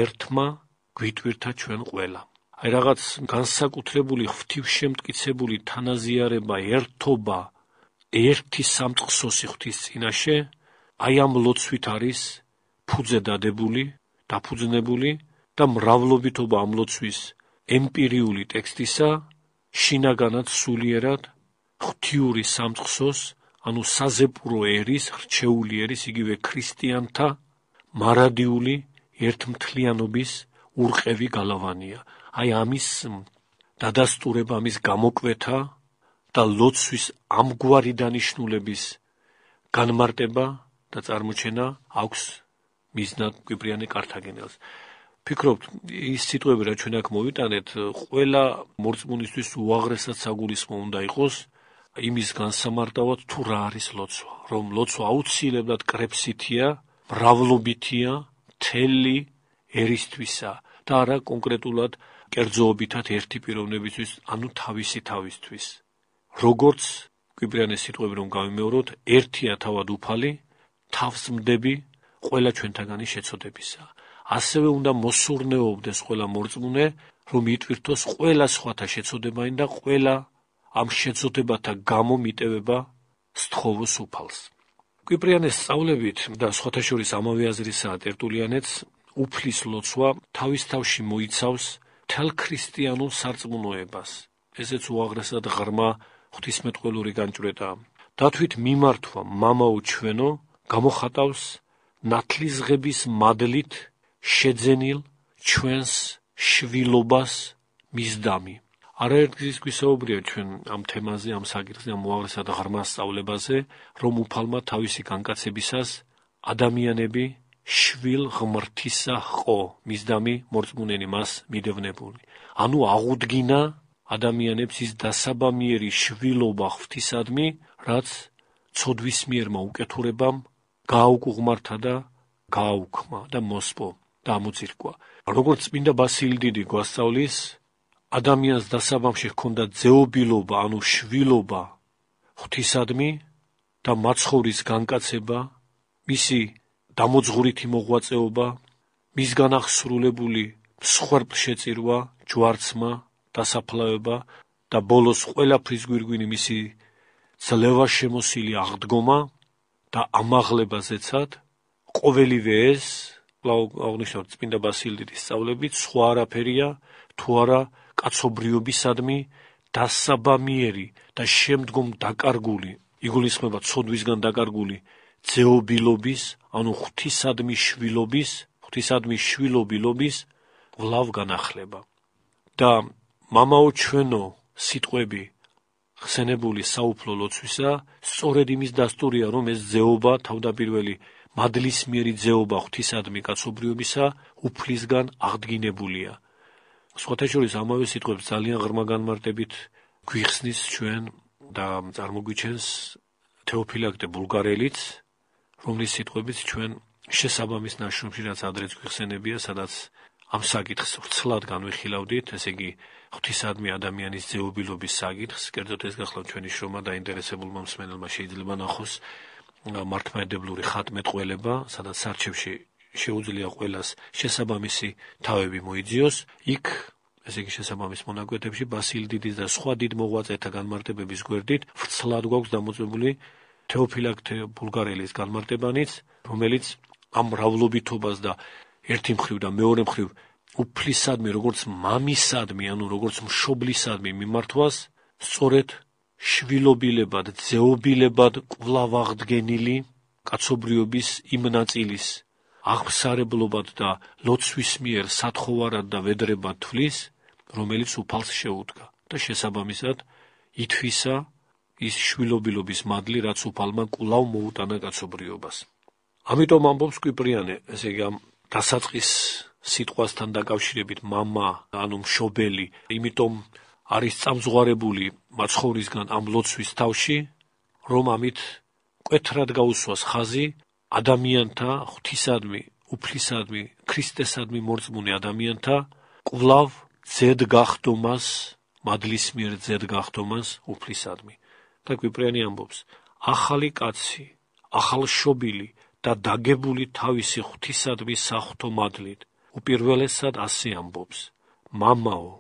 ერთმა გვიტვირთა ჩვენ ყველა. აი რაღაც განსაკუთრებული ღვთივშემტკიცებული თანაზიარება, ერთობა, ერთი სამწყსოსი ღვთის წინაშე, აი ამ ლოცვით არის ფუძე დადებული, დაფუძნებული და მრავლობითობა ამ ლოცვის ემპირიული ტექსტისა შინაგანად სულიერად ღვთიური სამწყსოს, ანუ საზეპურო ერის, რჩეული ერის იგივე ქრისტიანთა მარადიული ერთმთლიანობის ურყევი გალავანია. აი ამის დადასტურება, ამის გამოკვეთა და ლოცვის ამგვარი დანიშნულების განმარტება და წარმოჩენა აქვს მიზნად კვიპრიანე კართაგენელს. ფიქრობთ, ის სიტყვები რა ჩვენ აქ მოვიტანეთ, ყველა მორწმუნისთვის უაღრესად საგულისხმო უნდა იყოს იმის განსამარტავად თუ რა არის ლოცვა, რომ ლოცვა აუცილებლად კრებსითია, მრავლობითია, თელი ერისთვისა და არა კონკრეტულად კერძოობითად ერთი პიროვნებისთვის, ანუ თავისი თავისთვის. როგორც კვიპრიანეს სიტყვები რომ გავიმეოროთ, ერთია თავად უფალი, თავს მდები ყველა ჩვენთაგანი შეცოდებისა. ასევე უნდა მოსურნეობდეს ყველა მორწმუნე, რომ იტვირთოს ყველა სხვათა შეცოდებანი და ყველა ამ შეცოდებათა გამო მიტევება სთხოვოს უფალს. კვიპრიანეს სწავლებით და სხვათა შორის ამავე აზრისაა ტერტულიანეც უფლის ლოცვა თავის თავში მოიცავს თელ ქრისტიანულ სარწმუნოებას. ესეც უაღრესად ღრმა ღვთისმეტყველური განჭვრეტა. დათვით მიმართვა მამაო ჩვენო გამოხატავს ნათლისღების მადლით შეძენილ ჩვენს შვილობას მისდამი. არაერთგზის გვისაუბრია ჩვენ ამ თემაზე, ამ საკითხზე, ამ უაღრესად ღრმა სწავლებაზე, რომ უფალმა თავისი განკაცებისას ადამიანები შვილ ღმრთისა ხო, მისდამი მორწმუნენი მას მიდევნებული. ანუ აღუდგინა ადამიანებს ის დასაბამიერი შვილობა ღვთისადმი, რაც ცოდვის მიერმა უკეთურებამ გააუკუღმართა და გააუქმა და მოსპო და ამოწირკვა. როგორც წმინდა ბასილი დიდი გვასწავლის, ადამიანს დასაბამში ჰქონდა ძეობილობა, ანუ შვილობა ღვთისადმი და მაცხოვრის განკაცება, მისი დამოძღვრითი მოღვაწეობა, მისგან აღსრულებული მსხვერპლ შეწირვა, ჯვარცმა, დასაფლავება და ბოლოს ყველაფრის გვირგვინი მისი ძლევა შემოსილი აღდგომა და ამაღლება ზეცად ყოველივე ეს ლაუ აღნიშნავთ წმინდა ბასილდიდის სწავლებით სხვა არაფერია თუ არა კაცობრიობისადმი დასაბამიერი და შემდგომ დაკარგული იგულისხმება ცოდვისგან დაკარგული ძეობილობის, ანუ ღვთისადმი შვილობის, ღვთისადმი შვილობილობის ვლავ განახლება. და მამაო ჩვენო სიტყვები ხსენებული საუფლო ლოცვისა, სწორედ იმის დასტურია, რომ ეს ძეობა თავდაპირველი მადლისმიერი ძეობა ღვთისადმი კაცობრიობისა უფლისგან აღდგინებულია სხვათა შორის ამავე სიტყვებს ძალიან ღრმა განმარტებით გვიხსნის ჩვენ და წარმოგვიჩენს თეოფილაქტე ბულგარელიც, რომლის სიტყვებით ჩვენ შესაბამის ნაშრომში რაც ადრეც გვიხსენებია, სადაც ამ საკითხს ვრცლად განვიხილავდით, ესე იგი ღვთისადმი ადამიანის ძეობილობის საკითხს, კერძოდ ეს გახლავთ ჩვენი შრომა და ინტერესებულმა მსმენელმა შეიძლება ნახოს მართლმადიდებლური ხატმეტყველება, სადაც სარჩევში შეუძლია ყოველას შესაბამისი თავები მოიძიოს, იქ ესე იგი შესაბამის მონაკვეთებში ბასილ დიდის და სხვა დიდ მოღვაწეთა განმარტებების გვერდით ვრცლად გვაქვს დამოწმებული თეოფილაქტე ბულგარელის განმარტებანიც, რომელიც ამ რავლობითობას და ერთი მხრივ და მეორე მხრივ უფლისადმი, როგორც მამისადმი, ანუ როგორც მშობლისადმი მიმართვას, სწორედ შვილობილებად, ძეობილებად კვლავ აღდგენილი კაცობრიობის იმ ნაწილის აღსარებლობად და ლოცვის მიერ სათხოვარად და ვედრებად თვლის, რომელიც უფალს შეუდგა და შესაბამისად ითვისა ის შვილობილობის მადლი, რაც უფალმა კულავ მოუტანა კაცობრიობას. ამიტომ ამბობს კვიპრიანე, ესე იგი ამ დასაწყის სიტყვასთან დაკავშირებით мама, ანუ მშობელი, იმიტომ არის წამზღვარებული მაცხოვრისგან ამ ლოცვის თავში, რომ ამით კვეთრად გაუსვას ხაზი ადამიანთა ღვთისადმი, უფლისადმი, ქრისტესადმი მორწმუნე ადამიანთა კვლავ ზედ გახდომას, მადლის მიერ ზედ გახდომას უფლისადმი. და კვიპრიანი ამბობს: ახალი კაცი, ახალშობილი და დაგებული თავისი ღვთისადმი საღვთო მადლით. უპირველესად ასე ამბობს: მამაო,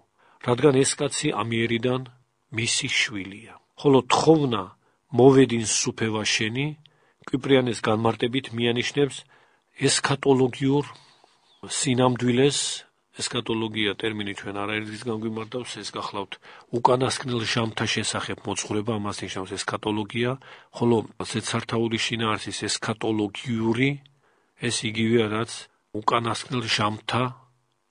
რადგან ეს კაცი ამიერიდან მისი შვილია. ხოლო თხოვნა მოვედინს სუფევა შენი კვიპრიანეს განმარტებით მიანიშნებს ესქატოლოგიურ სინამდვილეს. ესქატოლოგია ტერმინი ჩვენ არაერთის განგვიმარტავს ეს გახლავთ უკანასკნელ ჟამთა შესახებ მოძღვრება ამას ნიშნავს ესქატოლოგია. ხოლო ზეცართაული შინაარსის ესქატოლოგიური ეს იგივეა რაც უკანასკნელ ჟამთა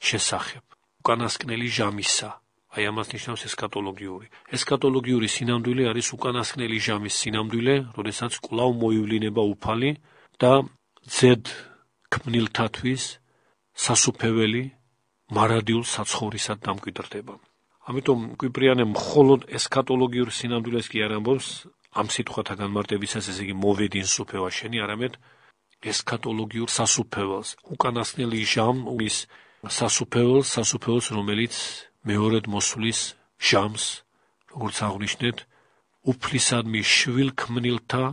შესახებ. უკანასკნელი ჟამისა აი ამას ნიშნავს ესკატოლოგიური. ესკატოლოგიური სინამდვილე არის უკანასკნელი ჟამის სინამდვილე, როდესაც კვლავ მოივლინება უფალი და ზედ ქმნილთათვის სასუფეველი მარადილ საცხოვრისად დამკვიდრდება. ამიტომ კვიპრიანე მხოლოდ ესკატოლოგიურ სინამდვილეს კი არ ამბობს ამ სიტყვათა განმარტებისას, ესე იგი მოვედი სუფევა შენი, არამედ ესკატოლოგიურ სასუფეველს, უკანასკნელი ჟამ ის სასუფეველს, სასუფეველს, რომელიც მეორედ მოსulis ჟამს, როგორც აღნიშნეთ, უფლისადმი შვილ ქმნილთა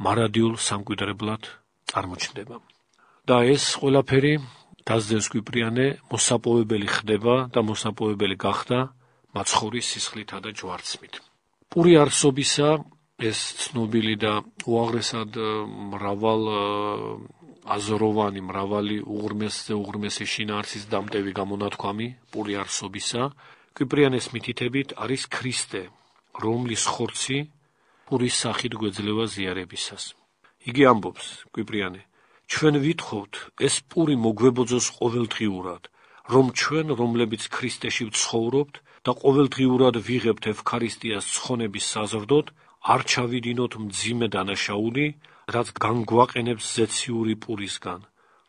მარადიულ სამკვიდრებლად წარმოჩნდება. და ეს ყველაფერი დაზდევს კვიპრიანე მოსაპოვებელი ხდება და მოსაპოვებელი გახდა მაცხოვრის სისხლითა და ჯვარცმით. პური არსობისა ეს ცნობილი და უაღრესად მრავალ აზროვანი, მრავალი უღრმესზე უღრმესი შინაარსის დამტევი გამონათქვამი პური არსობისა, კვიპრიანეს მითითებით არის ქრისტე, რომლის ხორცი პურის სახით გვეძლევა ზიარებისას. იგი ამბობს, კვიპრიანე, ჩვენ ვითხოვთ ეს პური მოგვებოძოს ყოველდღიურად, რომ ჩვენ, რომლებიც ქრისტეში ვცხოვრობთ და ყოველდღიურად ვიღებთ ევქარისტიას ცხონების საზრდოდ, არ ჩავიდინოთ მძიმე დანაშაული, რაც განგვაყენებს ზეციური პურისგან,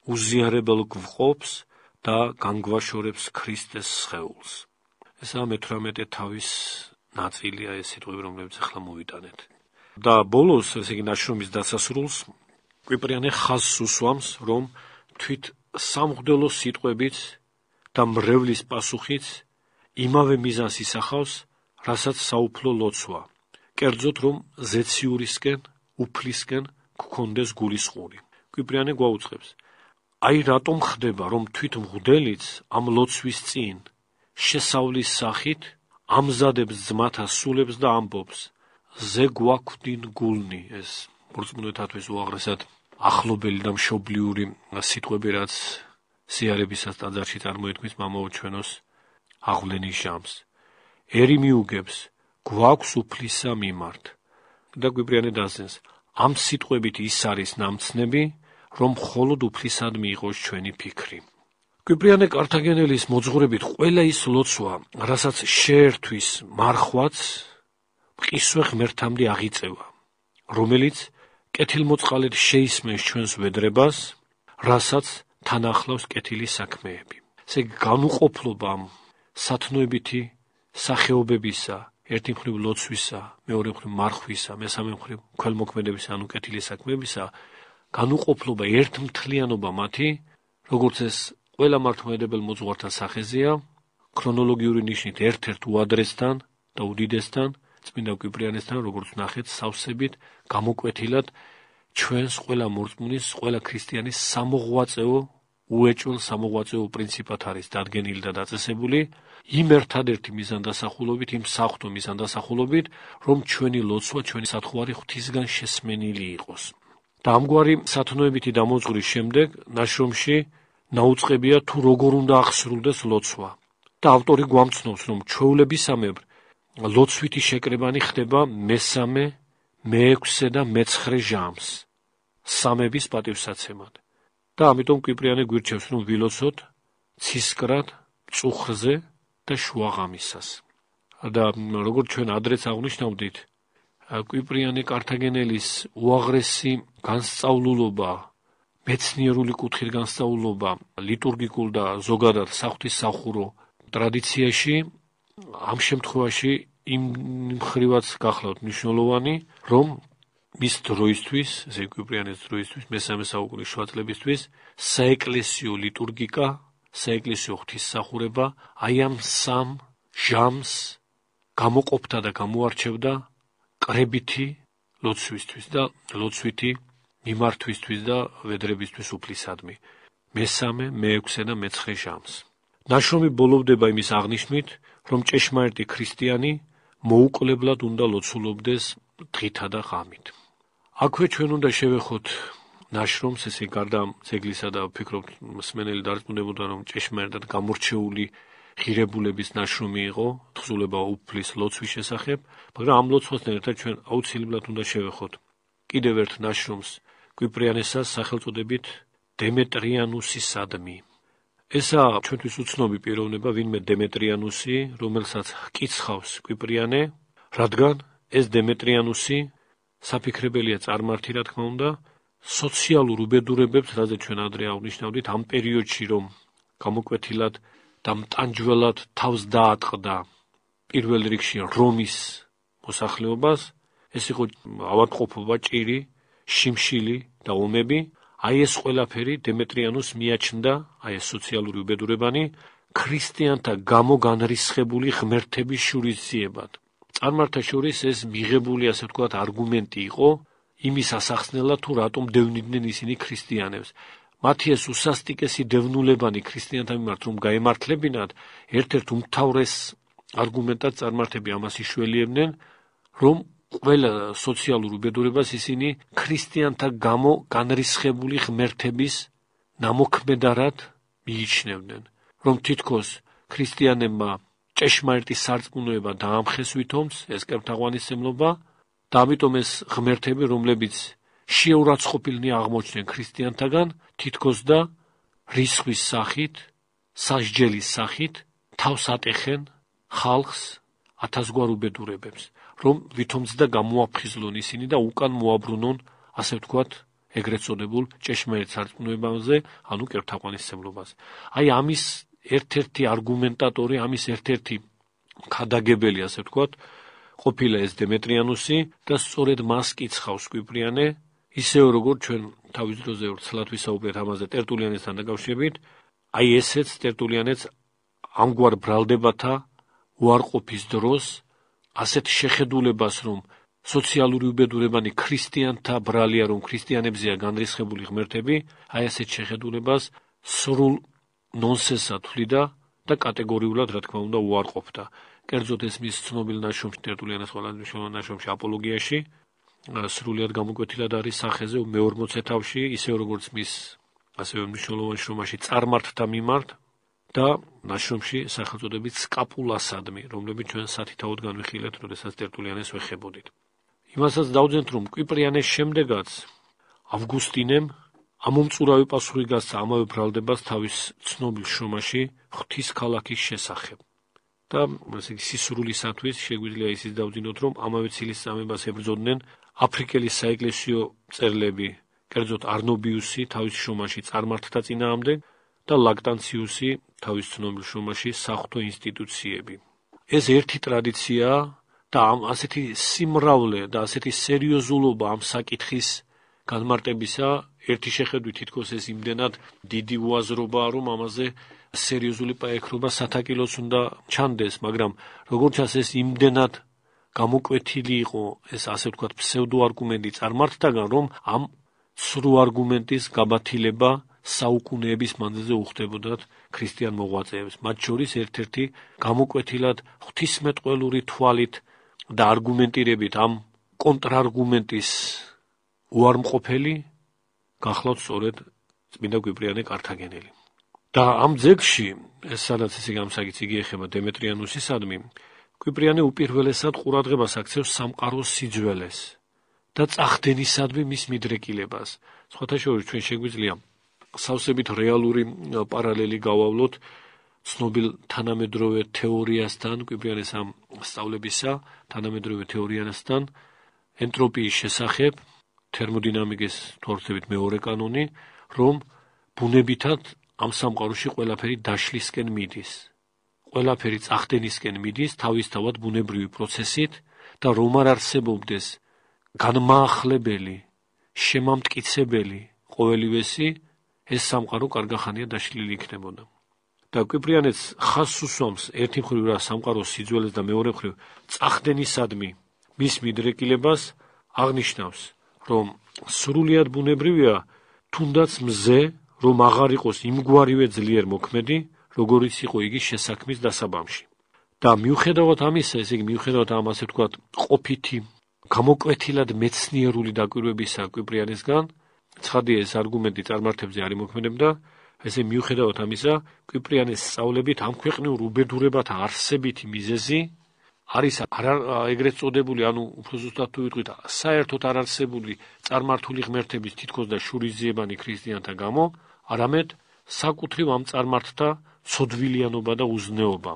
უზიარებელ გვყოფს და განგვაშორებს ქრისტეს სხეულს. ესა მე-18 თავის ნაწილია ეს სიტყვები, რომლებიც ახლა მოვიტანეთ. და ბოლოს, ესე იგი ნაშრომის დასასრულს, კვიპრიანე ხაზს უსვამს, რომ თვით სამღდელო სიტყვებით და მრევლის პასუხით იმავე მიზანს ისახავს, რასაც საუფლო ლოცვა. კერძოდ რომ ზეციურისკენ, უფლისკენ გქონდეს გულისყური. კვიპრიანე გვაუწყებს: აი რატომ ხდება, რომ თვით მღდელიც ამ ლოცვის წინ შესავლის სახით ამზადებს ძმათა სულებს და ამბობს: ზე გვაქვდინ გულნი ეს მორწმუნეთათვის უაღრესად ახლობელი და მშობლიური სიტყვები რაც სიარებისას ტაძარში წარმოითქმის მამაო ჩვენოს აღვლენის ჟამს. ერი მიუგებს გვაქვს უფლისა მიმართ. და კვიპრიანე დასძენს: ამ სიტყვებით ის არის ნამცნები, რომ მხოლოდ უფლისად მიიღოს ჩვენი ფიქრი. კვიპრიანე კართაგენელის მოძღვრებით ყველა ის ლოცვა, რასაც შეერთვის მარხვაც, მყისვე ღმერთამდე აღიწევა, რომელიც კეთილმოწყალედ შეისმენს ჩვენს ვედრებას, რასაც თან ახლავს კეთილი საქმეები. ესე განუყოფლობა სათნოებითი სახეობებისა ერთი მხრივ ლოცვისა, მეორე მხრივ მარხვისა, მესამე მხრივ ქველმოქმედებისა, ანუ კეთილი საქმეებისა, განუყოფლობა ერთმთლიანობა მათი, როგორც ეს ყველა მართლმადიდებელ მოძღვართა სახეზეა, ქრონოლოგიური ნიშნით ერთ-ერთ უადრესთან და უდიდესთან, წმინდა კვიპრიანესთან, როგორც ნახეთ, სავსებით გამოკვეთილად ჩვენს ყველა მორწმუნის, ყველა ქრისტიანის სამოღვაწეო უეჭველ სამოღვაწეო პრინციპად არის დადგენილი და დაწესებული იმ ერთადერთი მიზანდასახულობით, იმ საღვთო მიზანდასახულობით, რომ ჩვენი ლოცვა, ჩვენი სათხოვარი ღვთისგან შესმენილი იყოს. და ამგვარი სათნოებითი დამოწურის შემდეგ ნაშრომში ნაუწყებია თუ როგორ უნდა აღსრულდეს ლოცვა. და ავტორი გვამცნობს, რომ ჩვეულებისამებრ ლოცვითი შეკრებანი ხდება მესამე, მეექვსე და მეცხრე ჟამს სამების პატივსაცემად. და ამიტომ კვიპრიანე გვირჩევს, რომ ვილოცოთ ცისკრად, წუხრზე და შუაღამისას. და როგორც ჩვენ ადრეც აღნიშნავდით, კვიპრიანე კართაგენელის უაღრესი განსწავლულობა, მეცნიერული კუთხით განსწავლულობა, ლიტურგიკულ და ზოგადად საღვთისმსახურო ტრადიციაში ამ შემთხვევაში იმ მხრივაც გახლავთ მნიშვნელოვანი, რომ მის დროისთვის, ესე კვიპრიანეს დროისთვის, მესამე საუკუნის შუა წლებისთვის, საეკლესიო ლიტურგიკა, საეკლესიო ღვთისმსახურება აი ამ სამ ჟამს გამოყოფდა და გამოარჩევდა კრებითი ლოცვისთვის და ლოცვითი მიმართვისთვის და ვედრებისთვის უფლისადმი. მესამე, მეექვსე და მეცხრე ჟამს. ნაშრომი ბოლოვდება იმის აღნიშვნით, რომ ჭეშმარიტი ქრისტიანი მოუკლებლად უნდა ლოცულობდეს დღითა და ღამით. აქვე ჩვენ უნდა შევეხოთ ნაშრომს, ესე გარდა ძეგლისა და ვფიქრობ მსმენელი დარწმუნებოდა, რომ ჭეშმარიტად გამორჩეული ღირებულების ნაშრომი იყო თხზულება უფლის ლოცვის შესახებ, მაგრამ ამ ლოცვასთან ერთად ჩვენ აუცილებლად უნდა შევეხოთ კიდევ ერთ ნაშრომს კვიპრიანესას სახელწოდებით დემეტრიანუსის ადმი. ესა ჩვენთვის უცნობი პიროვნება, ვინმე დემეტრიანუსი, რომელსაც ჰკითხავს კვიპრიანე, რადგან ეს დემეტრიანუსი საფიქრებელია წარმართი, რა თქმა უნდა, სოციალურ უბედურებებს, რაზე ჩვენ ადრე აღნიშნავდით, ამ პერიოდში რომ გამოკვეთილად და მტანჯველად თავს დაატყდა პირველ რიგში რომის მოსახლეობას, ეს იყო ავადმყოფობა, ჭირი, შიმშილი და ომები, აი ეს ყველაფერი დემეტრიანუს მიაჩნდა, აი ეს სოციალური უბედურებანი ქრისტიანთა გამოგანრისხებული ღმერთების შურისძიებად. წარმართა შორის ეს მიღებული, ასე ვთქვათ, არგუმენტი იყო იმის ასახსნელად, თუ რატომ დევნიდნენ ისინი ქრისტიანებს. მათი ეს უსასტიკესი დევნულებანი ქრისტიანთა მიმართ რომ გაემართლებინათ, ერთ-ერთ უმთავრეს არგუმენტად წარმართები ამას იშველიებდნენ, რომ ყველა სოციალურ უბედურებას ისინი ქრისტიანთა გამო განრისხებული ღმერთების ნამოქმედარად მიიჩნევდნენ, რომ თითქოს ქრისტიანებმა ჭეშმარიტი სარწმუნოება დაამხეს ვითომს ეს კერპთაღვანისმლობა და ამიტომ ეს ღმერთები, რომლებიც შეურაცხყოფილნი აღმოჩნდნენ ქრისტიანთაგან, თითქოს და რისხვის სახით, სასჯელის სახით თავს ატეხენ ხალხს ათასგვარ უბედურებებს, რომ ვითომც და გამოაფხიზლონ ისინი და უკან მოაბრუნონ, ასე ვთქვათ, ეგრეთ წოდებულ ჭეშმარიტ სარწმუნოებაზე, ანუ კერპთაყვანისმლობას. აი ამის ერთ-ერთი არგუმენტატორი, ამის ერთ-ერთი ხადაგებელი, ასე ვთქვათ, ყოფილა ეს დემეტრიანუსი და სწორედ მას კითხავს კვიპრიანე, ისევე როგორც ჩვენ თავის დროზე ვრცლად ვისაუბრეთ ამაზე ტერტულიანესთან დაკავშირებით, აი ესეც ტერტულიანეც ამგვარ ბრალდებათა უარყოფის დროს ასეთ შეხედულებას, რომ სოციალური უბედურებანი ქრისტიანთა ბრალია, რომ ქრისტიანებზეა განრისხებული ღმერთები, აი ასეთ შეხედულებას სრულ ნონსენსად თვლიდა და კატეგორიულად, რა თქმა უნდა, უარყოფდა. კერძოდ ეს მის ცნობილ ნაშრომში ტერტულიანეს ყველაზე მნიშვნელოვან ნაშრომში აპოლოგიაში სრულიად გამოკვეთილად არის სახეზე მე-40 თავში, ისე როგორც მის ასევე მნიშვნელოვან შრომაში წარმართთა მიმართ და ნაშრომში სახელწოდებით სკაპულასადმი, რომლებიც ჩვენ სათითაოდ განვიხილეთ, როდესაც ტერტულიანეს ვეხებოდით. იმასაც დავძენთ, რომ კვიპრიანეს შემდეგაც ავგუსტინემ ამომწურავი პასუხი გასცა ამავე ბრალდებას თავის ცნობილ შრომაში ღვთის ქალაქის შესახებ. და ესე იგი სისრულისათვის შეგვიძლია ისიც დავძინოთ, რომ ამავე ცილის სამებას ებრძოდნენ აფრიკელის საეკლესიო წერლები, კერძოდ არნობიუსი თავის შრომაში წარმართთა წინააღმდეგ და ლაქტანციუსი თავის ცნობილ შრომაში საღვთო ინსტიტუციები. ეს ერთი ტრადიციაა და ამ ასეთი სიმრავლე და ასეთი სერიოზულობა ამ საკითხის განმარტებისა ერთი შეხედვით თითქოს ეს იმდენად დიდი უაზრობაა, რომ ამაზე სერიოზული პაექრობა სათაკილოც უნდა ჩანდეს, მაგრამ როგორც ჩანს ეს იმდენად გამოკვეთილი იყო ეს ასე ვთქვათ ფსევდო არგუმენტი წარმართთაგან, რომ ამ სრუ არგუმენტის გაბათილება საუკუნეების მანძილზე უხდებოდათ ქრისტიან მოღვაწეებს. მათ შორის ერთ-ერთი გამოკვეთილად ღვთისმეტყველური თვალით და არგუმენტირებით ამ კონტრარგუმენტის უარმყოფელი გახლავთ სწორედ წმინდა გვიბრიანე კართაგენელი. და ამ ძეგში, ეს სადაც ესე გამსაგიც იგი ეხება დემეტრიანუსისადმი, გვიბრიანე უპირველესად ყურადღებას აქცევს სამყაროს სიძველეს და წახდენისადმი მის მიდრეკილებას. სხვათა შორის ჩვენ შეგვიძლია სავსებით რეალური პარალელი გავავლოთ ცნობილ თანამედროვე თეორიასთან, გვიბრიანეს ამ სწავლებისა, თანამედროვე თეორიასთან ენტროპიის შესახებ თერმოდინამიკის თორცებით მეორე კანონი, რომ ბუნებითად ამ სამყაროში ყველაფერი დაშლისკენ მიდის. ყველაფერი წახდენისკენ მიდის თავისთავად ბუნებრივი პროცესით და რომ არ არსებობდეს განმაახლებელი, შემამტკიცებელი ყოველივესი, ეს სამყარო კარგახანია დაშლილი იქნებოდა. და კვიპრიანეც ხას უსვამს ერთი მხრივ რა სამყაროს სიძველეს და მეორე მხრივ წახდენისადმი მის მიდრეკილებას აღნიშნავს რომ სრულიად ბუნებრივია თუნდაც მზე რომ აღარ იყოს იმგვარივე ძლიერ მოქმედი როგორიც იყო იგი შესაქმის დასაბამში. და მიუხედავად ამისა ესე იგი მიუხედავად ამ ასე ვთქვათ ყოფითი გამოკვეთილად მეცნიერული დაკვირვებისა კვიპრიანისგან ცხადია ეს არგუმენტი წარმართებზე არ იმოქმედებდა ესე მიუხედავად ამისა კვიპრიანის სწავლებით ამ ქვეყნიურ უბედურებათა არსებითი მიზეზი არის ეგრეთ წოდებული, ანუ უფრო ზუსტად თუ ვიტყვით, საერთოდ არ არსებული წარმართული ღმერთების თითქოს და შურიზიებანი ქრისტიანთა გამო, არამედ საკუთრივ ამ წარმართთა ცოდვილიანობა და უზნეობა.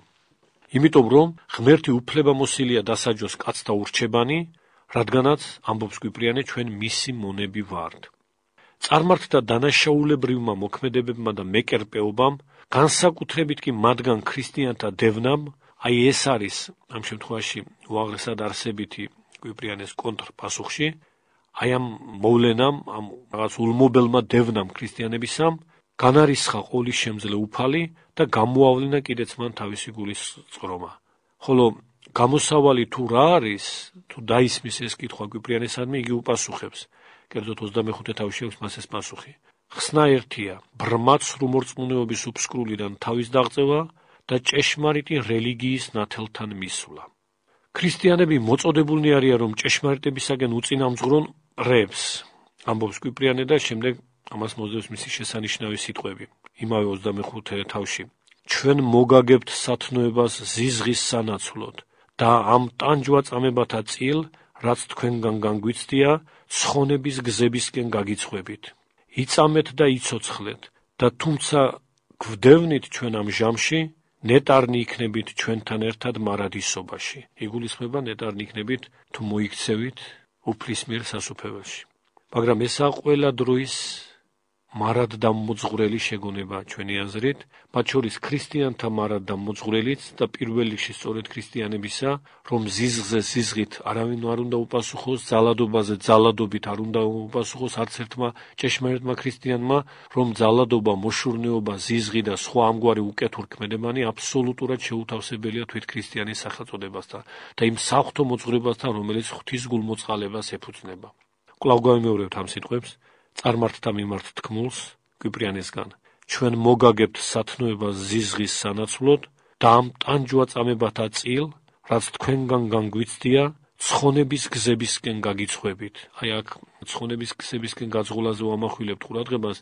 იმიტომ რომ ღმერთი უფლებამოსილია დასაჯოს კაცთა ურჩებანი, რადგანაც ამბობს კვიპრიანე ჩვენ მისი მონები ვართ. წარმართთა დანაშაულებრივმა მოქმედებებმა და მეკერპეობამ, განსაკუთრებით კი მათგან ქრისტიანთა დევნამ აი ეს არის ამ შემთხვევაში უაღრესად არსებითი კვიპრიანეს კონტრპასუხში. აი ამ მოვლენამ ამ რაღაც ულმობელმა დევნამ ქრისტიანებისამ განარისხა ყოლის შემძლე უფალი და გამოავლინა კიდეც მან თავისი გულის წრომა ხოლო გამოსავალი თუ რა არის თუ დაისმის ეს კითხვა კვიპრიანესადმი იგი უპასუხებს. კერძოდ 25 თავში აქვს მას ეს პასუხი. ხსნა ერთია. ბრმაც რუმორწმუნეობის უფსკრულიდან თავის დაღწევა და ჭეშმარიტი რელიგიის ნათელთან მისვლა. ქრისტიანები მოწოდებულნი არიან რომ ჭეშმარიტებისაგან უწინამძღვრონ რებს. ამბობს კვიპრიანე და შემდეგ ამას მოძებს მისი შესანიშნავი სიტყვები. იმავე 25 თავში. ჩვენ მოგაგებთ სათნოებას ზიზღის სანაცვლოდ და ამ ტანჯვა წამებათა წილ, რაც თქვენგან განგვიცდია, ცხონების გზებისკენ გაგიცხვებით. იწამეთ და იცოცხლეთ და თუმცა გვდევნით ჩვენ ამ ჟამში, ნეტარნი იქნებით ჩვენთან ერთად მარადისობაში. იგულისხმება ნეტარნი იქნებით თუ მოიქცევით უფლის მიერ სასუფეველში. მაგრამ ესა ყველა დროის მარადდამოძღვრელი შეგონება, ჩვენი აზრით, მათ შორის ქრისტიანთა მარადდამოძღვრელიც და პირველ რიგში სწორედ ქრისტიანებისა, რომ ზიზღზე ზიზღით არავინ არ უნდა უპასუხოს, ძალადობაზე ძალადობით არ უნდა უპასუხოს არც ერთმა ჭეშმარიტმა ქრისტიანმა, რომ ძალადობა, მოშურნეობა, ზიზღი და სხვა ამგვარი უკეთურქმედებანი აბსოლუტურად შეუთავსებელია თვითქრისტიანის სახელწოდებასთან და იმ საფრთხო მოძღვრებასთან, რომელიც ღვთისგულ მოწყალებას ეფუძნება. კვლავ გავიმეორებთ ამ სიტყვებს. წარმართთა მიმართ თქმულს კვიპრიანესგან ჩვენ მოგაგებთ სათნოებას ზიზღის სანაცვლოდ და ამ ტანჯვა წამებათა წილ რაც თქვენგან განგვიცდია ცხონების გზებისკენ გაგიცხვებით. აი აქ ცხონების გზებისკენ გაძღულაზე ვამახვილებთ ყურადღებას.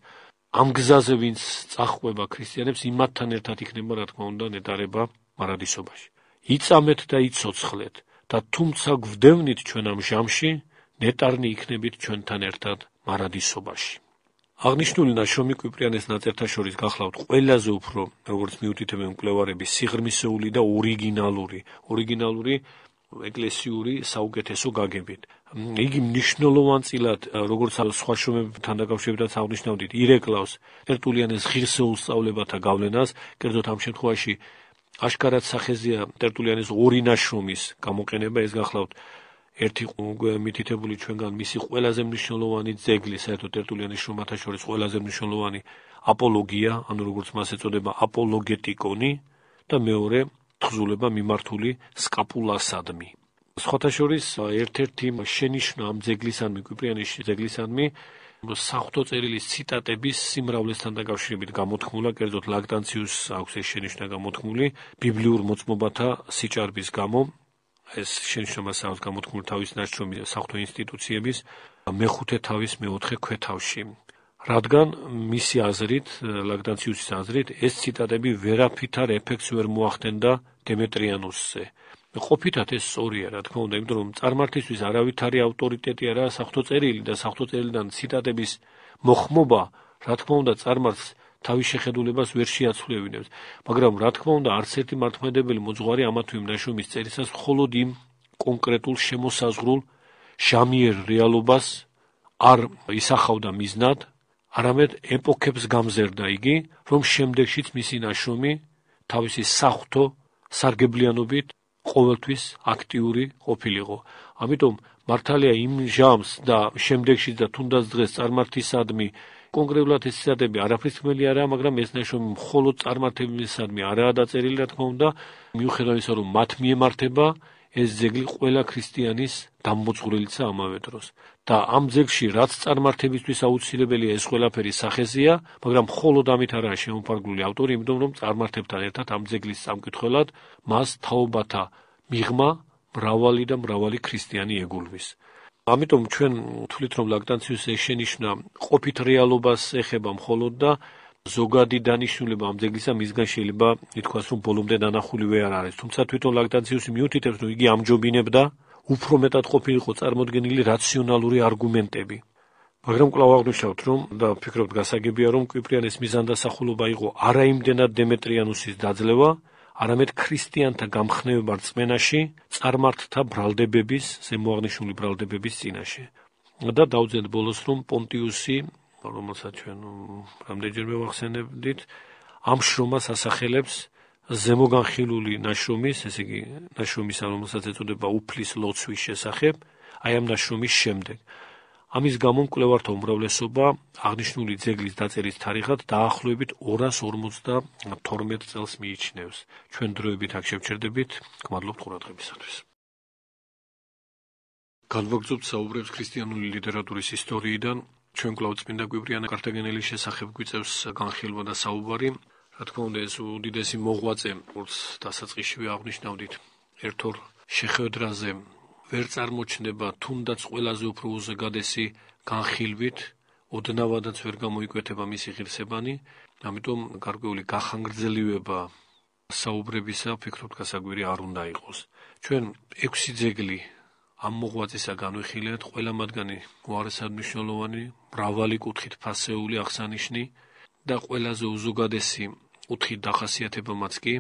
ამ გზაზე ვინც წახყვება ქრისტიანებს იმათთან ერთად იქნება რა თქმა უნდა ნეტარება მარადისობაში. იწამეთ და იცოცხლეთ და თუმცა გვდევნით ჩვენ ამ ჟამში ნეტარნი იქნებით ჩვენთან ერთად მარადისობაში. აღნიშნული ნაშრომი კვიპრიანეს ნაწერთა შორის გახლავთ ყველაზე უფრო, როგორც მიუთითებენ მკვლევარები, სიღრმისეული და ორიგინალური, ორიგინალური ეკლესიური საუკეთესო გაგებით. იგი მნიშვნელოვანწილად, როგორც სხვა შრომებთან დაკავშირებით აღნიშნავდით, ირეკლავს ტერტულიანეს ღირსეულ სწავლებათა გავლენას, კერძოდ ამ შემთხვევაში აშკარად სახეზია ტერტულიანეს ორი ნაშრომის გამოყენება, ეს გახლავთ ერთი მითითებული ჩვენგან მისი ყველაზე მნიშვნელოვანი ძეგლი, საერთოდ ტერტულიანის შრომათა შორის ყველაზე მნიშვნელოვანი აპოლოგია, ანუ როგორც მას ეწოდება აპოლოგეტიკონი და მეორე თხზულება მიმართული სკაპულასადმი. სხვათა შორის ერთ-ერთი შენიშვნა ამ ძეგლისადმი, კვიპრიანის ძეგლისადმი საფრთხო წერილის ციტატების სიმრავლესთან დაკავშირებით გამოთქმულა, კერძოდ ლაქტანციუს აქვს ეს შენიშვნა გამოთქმული ბიბლიურ მოწმობათა სიჭარბის გამო, ეს შენიშნებას აქვს გამოთქმული თავის ნაშრომი საფრთხო ინსტიტუციების მეხუთე თავის მეოთხე ქვეთავში. რადგან მისი აზრით, ლაგდანციუსის აზრით, ეს ციტატები ვერაფრითარ ეფექტს ვერ მოახდენდა დემეტრიანუსზე. ყოფითად ეს სწორია, რა თქმა უნდა, იმიტომ რომ წარმართისთვის არავითარი ავტორიტეტი არაა საფრთხო წერილი და საფრთხო წერილიდან ციტატების მოხმობა, რა თქმა უნდა, წარმართს თავის შეხედულებას ვერ შეაცვლევინებს, მაგრამ რა თქმა უნდა, არც ერთი მართლმადებელი მოძღვარი ამა თუ იმ ნაშრომის წერისას მხოლოდ იმ კონკრეტულ შემოსაზღვრულ ჟამიერ რეალობას არ ისახავდა მიზნად, არამედ ეპოქებს გამზერდა იგი, რომ შემდეგშიც მისი ნაშრომი თავისი სახთო სარგებლიანობით ყოველთვის აქტიური ყოფილიყო. ამიტომ მართალია იმ ჟამს და შემდეგშიც და თუნდაც დღეს წარმართისადმი კონკრეტულად ეს ციტატები არაფრის თქმელი არაა, მაგრამ ეს ნაშრომი მხოლოდ წარმართებისადმი არაა დაწერილი, რა თქმა უნდა, მიუხედავად ისა, რომ მათ მიემართება ეს ძეგლი ყველა ქრისტიანის დამოწურებელია ამავე დროს. და ამ ძეგლში რაც წარმართებისთვის აუცილებელია ეს ყველაფერი სახეზია, მაგრამ მხოლოდ ამით არაა შემოფარგლული ავტორი, იმიტომ რომ წარმართებთან ერთად ამ ძეგლის სამკითხველად მას თაობათა მიღმა მრავალი და მრავალი ქრისტიანი ეგულვის. ამიტომ ჩვენ თვლით რომ ლაქტანციუს ეშენიშნა ყოფით რეალობას ეხება მხოლოდ და ზოგადი დანიშნულება ამ ძეგლისა მისგან შეიძლება ითქვას რომ ბოლომდე დანახულივე არ არის. თუმცა თვითონ ლაქტანციუსი მიუთითებს რომ იგი ამჯობინებდა უფრო მეტად ყოფილიყო წარმოდგენილი რაციონალური არგუმენტები. მაგრამ კვლავ აღნიშნავთ რომ და ვფიქრობთ გასაგებია რომ კვიპრიანეს მიზანდასახულობა იყო არაიმდენად დემეტრიანუსის დაძლევა არამედ ქრისტიანთა გამხნევება რწმენაში, წარმართთა ბრალდებების, ზემოაღნიშნული ბრალდებების წინაშე. და დაუძენთ ბოლოს რომ პონტიუსი, რომელსაც ჩვენ რამდენჯერმე ვახსენებდით, ამ შრომას ასახელებს ზემოგანხილული ნაშრომის, ესე იგი, ნაშრომის, რომელსაც ეწოდება უფლის ლოცვის შესახებ, აი ამ ნაშრომის შემდეგ. ამის გამო მკვლევართა უმრავლესობა აღნიშნული ძეგლის დაწერის თარიღად დაახლოებით 252 წელს მიიჩნევს. ჩვენ დროებით აქ შევჩერდებით. გმადლობთ ყურადღებისათვის. განვაგრძობთ საუბრებს ქრისტიანული ლიტერატურის ისტორიიდან. ჩვენ კვლავ წმინდა გვიბრიანე კარტაგენელის შესახებ გვიწევს განხილვა და საუბარი. რა თქმა უნდა, ეს უდიდესი მოღვაწე, როგორც დასაწყისშივე აღნიშნავდით, ერთორ შეხვედრაზე ვერ წარმოჩნდება თუნდაც ყველაზე უფრო უზეგადესი განხილვით, ოდნავადაც ვერ გამოიკვეთება მისი ღირსებანი, ამიტომ გარკვეული გახანგრძლივება საუბრებისა ფიქრობ გასაგვირი არ უნდა იყოს. ჩვენ 6 ძეგლი ამ მოღვაწისა განვიხილეთ, ყველა მათგანი უარესად მნიშვნელოვანი, მრავალი კუთხით ფასეული აღსანიშნი და ყველაზე უზოგადესი კუთხით დახასიათებამაც კი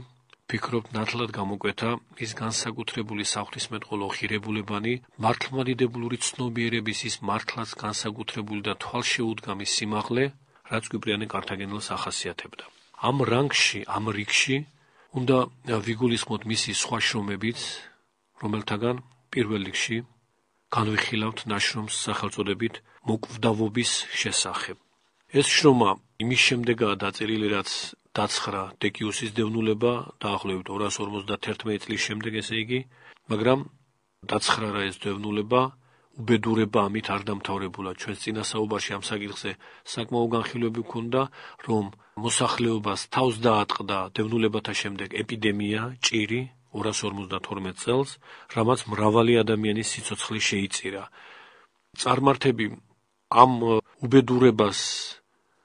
ფიქრობ ნათლად გამოკვეთა ის განსაკუთრებული საღვთისმეტყველო ღირებულებანი მართლმადიდებლური ცნობიერების ის მართლაც განსაკუთრებული და თვალშეუდგამი სიმაღლე რაც კვიპრიანი კართაგენელს ახასიათებდა ამ რანგში ამ რიგში უნდა ვიგულისხმოთ მისი სხვა შრომებიც რომელთაგან პირველ რიგში განვიხილავთ ნაშრომს სახელწოდებით მოკვდავობის შესახებ. ეს შრომა იმის შემდეგაა დაწერილი, რაც დაცხრა დეკიუსის დევნულება დაახლოებით 251 წლის შემდეგ, ესე იგი, მაგრამ დაცხრა რა ეს დევნულება უბედურება ამით არ დამთავრებულა ჩვენს წინასაუბარში ამ საკითხზე საკმაო განხილვები ქონდა რომ მოსახლეობას თავს დაატყდა დევნულებათა შემდეგ ეპიდემია ჭირი 252 წელს, რამაც მრავალი ადამიანის სიცოცხლე შეიწირა. წარმართები ამ უბედურებას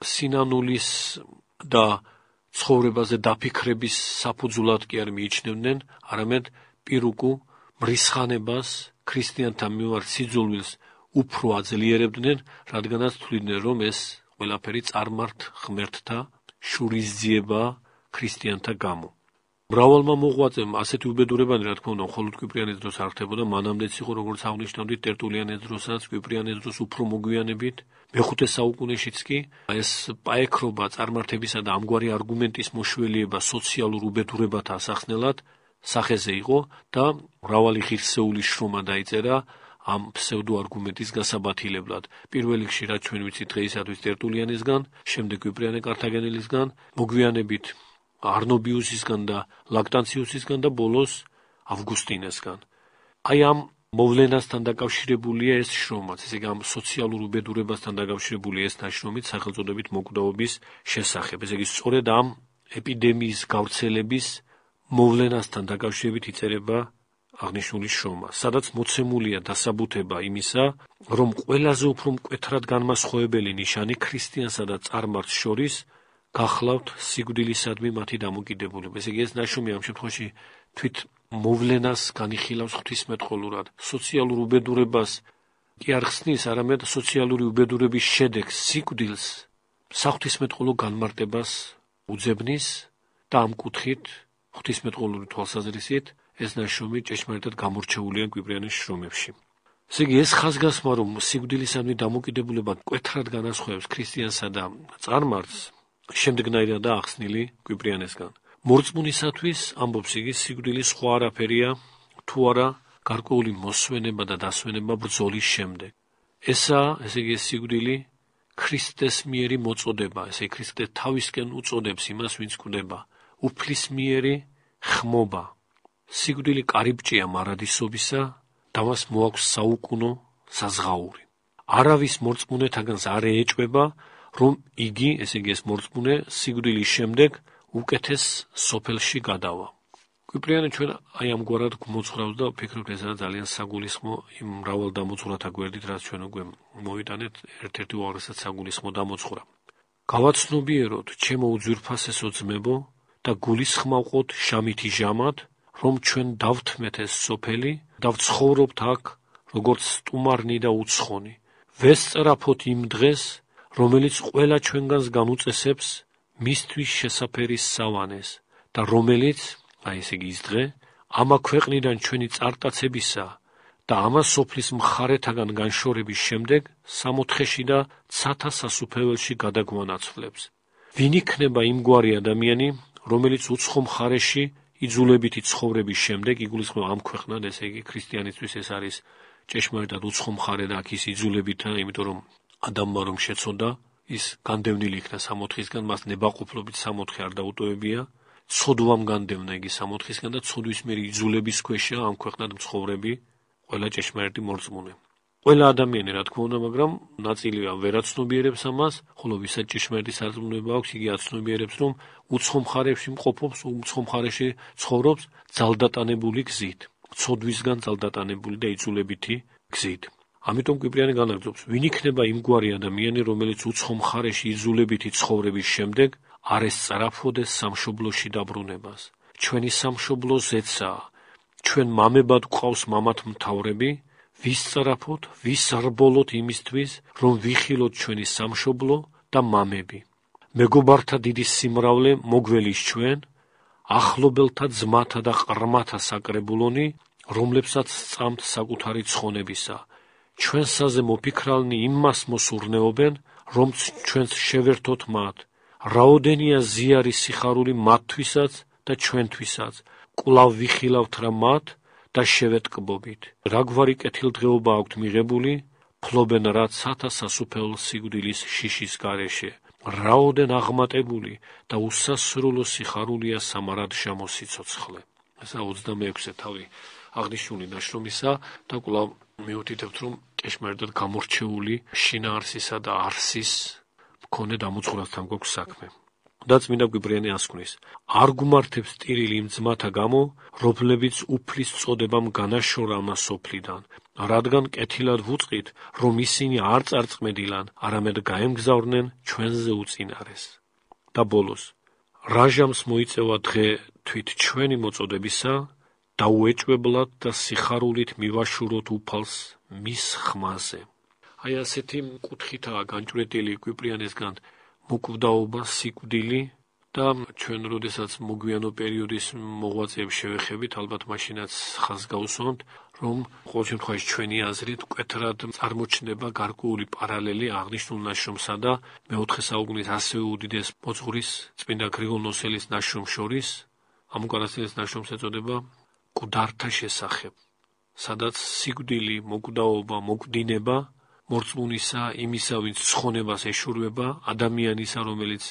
სინანულის და ცხოვრებაზე დაფიქრების საფუძვლად კი არ მიიჩნევდნენ, არამედ პირუკუ მრისხანებას ქრისტიანთა მიმართ სიძულვილს უფრო აძლიერებდნენ, რადგანაც თვლიდნენ, რომ ეს ყველაფერი წარმართ ღმერთთა შურისძიება ქრისტიანთა გამო. მრავალმა მოღვაწემ ასეთი უბედურებანი რა თქმა უნდა მხოლოდ კვიპრიანის დროს არ ხდებოდა მანამდეც იყო როგორც აღნიშნავდი ტერტულიანის დროსაც კვიპრიანის დროს უფრო მოგვიანებით მეხუთე საუკუნეშიც კი ეს პაექრობა წარმართებისა და ამგვარი არგუმენტის მოშველიება სოციალურ უბედურებათა ასახსნელად სახეზე იყო და მრავალი ღირსეული შრომა დაიწერა ამ ფსევდო არგუმენტის გასაბათილებლად. პირველ რიგში რაც ჩვენ ვიცით დღეისათვის ტერტულიანისგან, შემდეგ კვიპრიანე კართაგენელისგან, მოგვიანებით არნობიუსისგან და ლაქტანციუსისგან და ბოლოს ავგუსტინესგან. აი ამ მოვლენასთან დაკავშირებულია ეს შრომაც, ესე იგი ამ სოციალურ უბედურებასთან დაკავშირებული ეს ნაშრომით სახელწოდებით მოკვდავობის შესახებ. ესე იგი სწორედ ამ ეპიდემიის გავრცელების მოვლენასთან დაკავშირებით იწერება აღნიშნული შრომა, სადაც მოცემულია დასაბუთება იმისა, რომ ყველაზე უფრო მკვეთრად განმასხვავებელი ნიშანი ქრისტიანსა და წარმართს შორის გახლავთ სიკვდილისადმი მათი დამოკიდებულება. ესე იგი ეს ნაშრომი ამ შემთხვევაში თვით მოვლენას განიხილავს ღვთისმეტყველურად, სოციალურ უბედურებას კი არ ხსნის, არამედ სოციალური უბედურების შედეგს, სიკვდილს, საღვთისმეტყველო განმარტებას უძებნის და ამ კუთხით ღვთისმეტყველური თვალსაზრისით ეს ნაშრომი ჭეშმარიტად გამორჩეულია კვიპრიანის შრომებში. ესე იგი ეს ხაზგასმა რომ სიკვდილისადმი დამოკიდებულება კვეთრად განასხვავებს ქრისტიანსა და წარმართს შემდეგნაირად ახსნილი კვიპრიანესგან. მორწმუნისათვის ამბობს იგი სიკვდილის სხვა არაფერია თუ არა გარკვეული მოსვენება და დასვენება ბრძოლის შემდეგ. ესა, ესე იგი სიკვდილი ქრისტეს მიერი მოწოდება, ესე ქრისტე თავისკენ უწოდებს იმას, ვინც კვდება. უფლისმიერი ხმობა. სიკვდილი კარიბჭეა მარადისობისა და მას მოაქვს საუკუნო საზღაური. არავის მორწმუნეთაგანს არ ეეჭვება რომ იგი, ესე იგი ეს მორწმუნე, სიკვდილის შემდეგ უკეთეს სოფელში გადავა. კვიპრიანი ჩვენ აი ამგვარად მოძღვრავს და ვფიქრობ ეს არის ძალიან საგულისხმო იმ მრავალ დამოძღვრათა გვერდით, რაც ჩვენ უკვე მოვიტანეთ, ერთ-ერთი უაღრესად საგულისხმო დამოძღვრა. გავაცნობიეროთ, ჩემო უძვირფასესო ძმებო და გულისხმავყოთ შამითი ჟამად, რომ ჩვენ დავთმეთ ეს სოფელი და ვცხოვრობთ აქ, როგორც სტუმარნი და უცხონი. ვესწრაფოთ იმ დღეს, რომელიც ყველა ჩვენგანს განუწესებს მისთვის შესაფერის სავანეს და რომელიც, აი ესე იგი ის დღე, ამა ქვეყნიდან ჩვენი წარტაცებისა და ამა სოფლის მხარეთაგან განშორების შემდეგ სამოთხეში და ცათა სასუფეველში გადაგვანაცვლებს. ვინ იქნება იმგვარი ადამიანი, რომელიც უცხო მხარეში იძულებითი ცხოვრების შემდეგ იგულისხმება ამ ქვეყნად, ესე იგი ქრისტიანისთვის ეს არის ჭეშმარიტად უცხო მხარე და აქ ის იძულებითა, იმიტომ რომ ადამმა რომ შეცოდა, ის განდევნილი იქნა სამოთხისგან, მას ნებაყოფლობით სამოთხე არ დაუტოვებია, ცოდვამ განდევნა იგი სამოთხისგან და ცოდვის მერი იძულების ქვეშა ამ ქვეყნად მცხოვრები ყველა ჭეშმარიტი მორწმუნე. ყველა ადამიანი რა თქმა უნდა, მაგრამ ნაწილია ვერაცნობიერებს ამას, ხოლო ვისაც ჭეშმარიტი სარწმუნოება აქვს, იგი აცნობიერებს, რომ უცხო მხარეში მყოფობს, უცხო მხარეში ცხოვრობს ძალდატანებული გზით. ცოდვისგან ძალდატანებული და იწულებითი გზით. ამიტომ კვიპრიანი განაგზობს, ვინ იქნება იმგვარი ადამიანი, რომელიც უცხო მხარეში იზულებითი ცხოვრების შემდეგ არ ესწრაფოდეს სამშობლოში დაბრუნებას. ჩვენი სამშობლო ზეცაა. ჩვენ მამებად გვყავს მამათ მთავრები, ვისწრაფოთ, ვისრბოლოთ იმისთვის, რომ ვიხილოთ ჩვენი სამშობლო და მამები. მეგობართა დიდი სიმრავლე მოგველის ჩვენ, ახლობელთა ძმათა და ყრმათა საკრებულონი, რომლებსაც სწამთ საკუთარი ცხონებისა. ჩვენსაზე მოფიქრალნი იმას მოსურნეობენ, რომ ჩვენს შევერთოთ მათ. რაოდენია ზიარი სიხარული მათთვისაც და ჩვენთვისაც. კვლავ ვიხილავთ რა მათ და შევეტკბობით. რაგვარი კეთილდღეობა აქვთ მიღებული, ფლობენ რაც სათასასუფეულ სიკვდილის შიშის გარეშე. რაოდენ აღმატებული და უსასრულო სიხარულია სამარად შემოსიცოცხლე. ესა 26-ე თავი აღნიშნული ნაშრომისა და კვლავ მეუთითებთ რომ ჭეშმარიტად გამორჩეული შინაარსისა და არსის მქონე დამოწყრასთან გვაქვს საქმე. და წმინდა გვიბრიანი ასკვნის. არ გუმართებს ტირილი იმ ძმათა გამო რომლებიც უფლის წოდებამ განაშორა მას სოფლიდან. რადგან კეთილად ვუწყით რომ ისინი არ წარწმედილან არამედ გაემგზავრნენ ჩვენზე უწინარეს. და ბოლოს რაჟამს მოიწევა დღე თვით ჩვენი მოწოდებისა და უეჭვებლად და სიხარულით მივაშუროთ უფალს მის ხმაზე. აი ასეთი კუთხითაა განჭვრეტილი კვიპრიანესგან მოკვდაობა, სიკვდილი და ჩვენ როდესაც მოგვიანო პერიოდის მოღვაწეებს შევეხებით, ალბათ მაშინაც ხას გავუსვამთ, რომ ყოველ შემთხვევაში ჩვენი აზრით კვეთრად წარმოჩნდება გარკვეული პარალელი აღნიშნულ ნაშრომსა და მეოთხე საუკუნის ასევე უდიდეს მოძღვრის წმინდა გრიგოლ ნოსელის ნაშრომს შორის, ამ უკანასკნელის ნაშრომს ეწოდება კვდართა შესახებ, სადაც სიკვდილი, მოკვდაობა, მოკვდინება მორწმუნისა იმისა, ვინც ცხონებას ეშურვება, ადამიანისა, რომელიც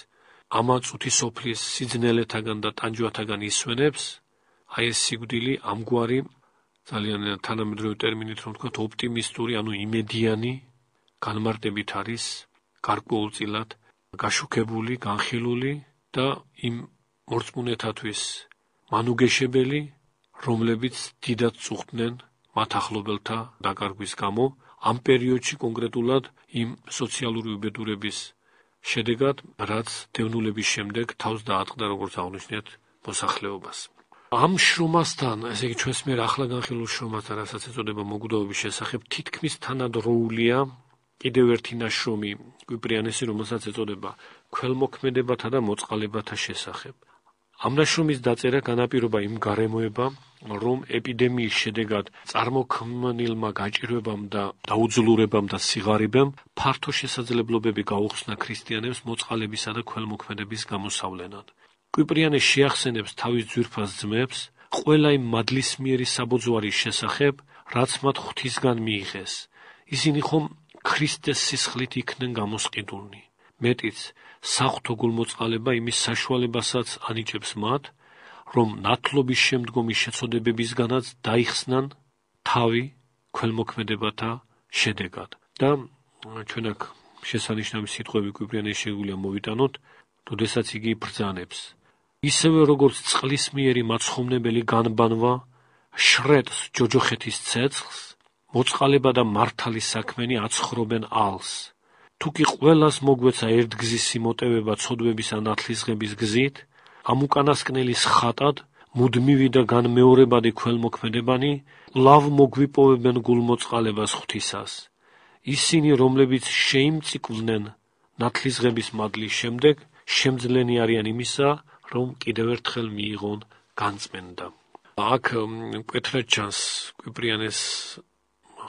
ამაწუთი სოფლის სიძნელეთაგან და ტანჯვათაგან ისვენებს, აი ეს სიკვდილი ამგვარი ძალიან თანამედროვე ტერმინით რომ ვთქვათ, ოპტიმისტური, ანუ იმედიანი განმარტებით არის გარკვეულწილად გაშუქებული, განხილული და იმ მორწმუნეთათვის მანუგეშებელი, რომლებიც დიდად წუხდნენ მათ ახლობელთა დაკარგვის გამო ამ პერიოდში კონკრეტულად იმ სოციალური უბედურების შედეგად, რაც დევნულების შემდეგ თავს დაატყდა როგორც აღნიშნეთ მოსახლეობას. ამ შრომასთან, ესე იგი ჩვენს მიერ ახლა განხილულ შრომასთან, რასაც ეწოდება მოგვიდოების შესახებ, თითქმის თანადროულია კიდევ ერთი ნაშრომი კვიპრიანესი, რომელსაც ეწოდება ქველმოქმედებათა და მოწყალებათა შესახებ. ამ ნაშრომის დაწერა განაპირობა იმ გარემოებამ, რომ ეპიდემიის შედეგად წარმოქმნილმა გაჭირვებამ და დაუძლურებამ და სიღარიბემ ფართო შესაძლებლობები გაუხსნა ქრისტიანებს მოწყალებისა და ქველმოქმედების გამოსავლენად. კვიპრიანე შეახსენებს თავის ძვირფას ძმებს ყველა იმ მადლისმიერი საბოძვარის შესახებ, რაც მათ ღვთისგან მიიღეს. ისინი ხომ ქრისტეს სისხლით იქნენ გამოსყიდულნი. მეტიც, საღვთო გულმოწყალება იმის საშუალებასაც ანიჭებს მათ, რომ ნათლობის შემდგომი შეწოდებებისგანაც დაიხსნან თავი ქველმოქმედებათა შედეგად. და ჩვენ აქ შესანიშნავი სიტყვები კვიპრიანეს შეგვიძლია მოვიტანოთ, როდესაც იგი ბრძანებს. ისევე როგორც წყლის მიერი მაცხოვნებელი განბანვა შრეტს ჯოჯოხეთის ცეცხლს, მოწყალება და მართალი საქმენი აცხრობენ ალს. თუ კი ყოველას მოგვეცა ერთგზის სიმოტევება ცოდვების ან ათლისღების გზით, ამ უკანასკნელის ხატად მუდმივი და განმეორებადი ქველმოქმედებანი ლავ მოგვიპოვებენ გულმოწყალებას ღვთისას. ისინი, რომლებიც შეიმწიკვდნენ ნათლისღების მადლის შემდეგ, შემძლენი არიან იმისა, რომ კიდევ ერთხელ მიიღონ განწმენდა. აქ კეთრად ჩანს კვიპრიანეს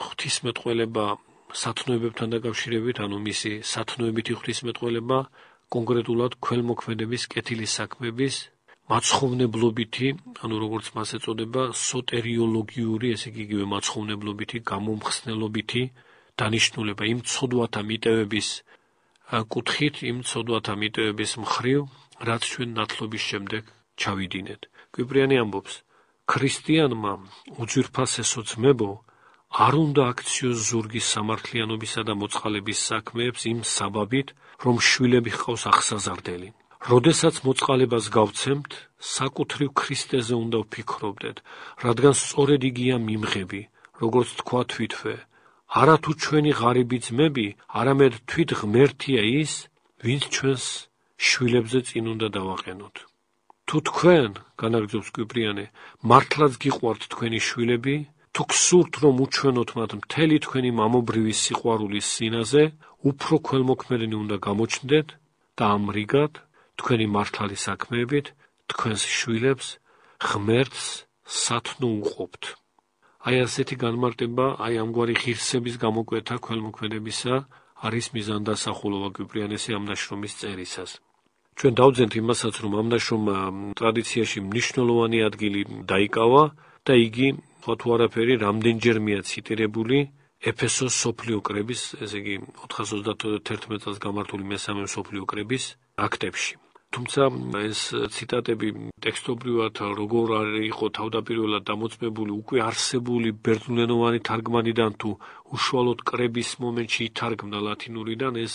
ღვთისმეტყველება სათნოებებთან დაკავშირებით, ანუ მისი სათნოებითი ღვთისმეტყველება კონკრეტულად ქველმოქმედების კეთილი საქმების მაცხოვნებლობითი, ანუ როგორც მას ეწოდება, სოტერიოლოგიური, ესე იგი იგივე მაცხოვნებლობითი, გამომხსნელობითი დანიშნულება იმ ცოდვათა მიტევების კუთხით, იმ ცოდვათა მიტევების მხრივ, რაც ჩვენ ნათლობის შემდეგ ჩავიდინეთ. კვიპრიანი ამბობს: ქრისტიანმა უძვირფასესო ძმებო, არ უნდა აქციოს ზურგის სამართლიანობისა და მოწყალების საქმეებს იმ საბაბით, რომ შვილები ხავს ახსაზარდელი, როდესაც მოწყალებას გავცემთ, საკუთრივ ქრისტეზე უნდა ვფიქრობდეთ, რადგან სწორედ იგია მიმღები, როგორც თქვა თვითვე. არა თუ ჩვენი ღარიბი ძმები, არამედ თვით ღმერთია ის, ვინც ჩვენს შვილებზე წინ უნდა დავაყენოთ. თუ თქვენ, განაგზობს კვიპრიანე, მართლაც გიყვართ თქვენი შვილები, თუ გსურთ რომ უჩვენოთ მათ მთელი თქვენი მამობრივი სიყვარულის სინაზე, უფრო ქველმოქმედნი უნდა გამოჩნდეთ და ამრიგად თქვენი მართალი საქმეებით თქვენს შვილებს ღმერთს სათნო უყოფთ. აი ასეთი განმარტება, აი ამგვარი ღირსების გამოკვეთა ქველმოქმედებისა არის მიზანდასახულობა კვიპრიანესი ამ ნაშრომის წერისას. ჩვენ დავძენთ იმასაც, რომ ამ ნაშრომმა ტრადიციაში მნიშვნელოვანი ადგილი დაიკავა და იგი ხო თუ არაფერი რამდენჯერმეა ციტირებული ეფესოს სოფლიო კრების, ესე იგი 431 წელს გამართული მესამე სოფლიო კრების აქტებში. თუმცა ეს ციტატები ტექსტობრივად როგორ იყო თავდაპირველად დამოწმებული უკვე არსებული ბერძნულენოვანი თარგმანიდან თუ უშუალოდ კრების მომენტში ითარგმნა ლათინურიდან ეს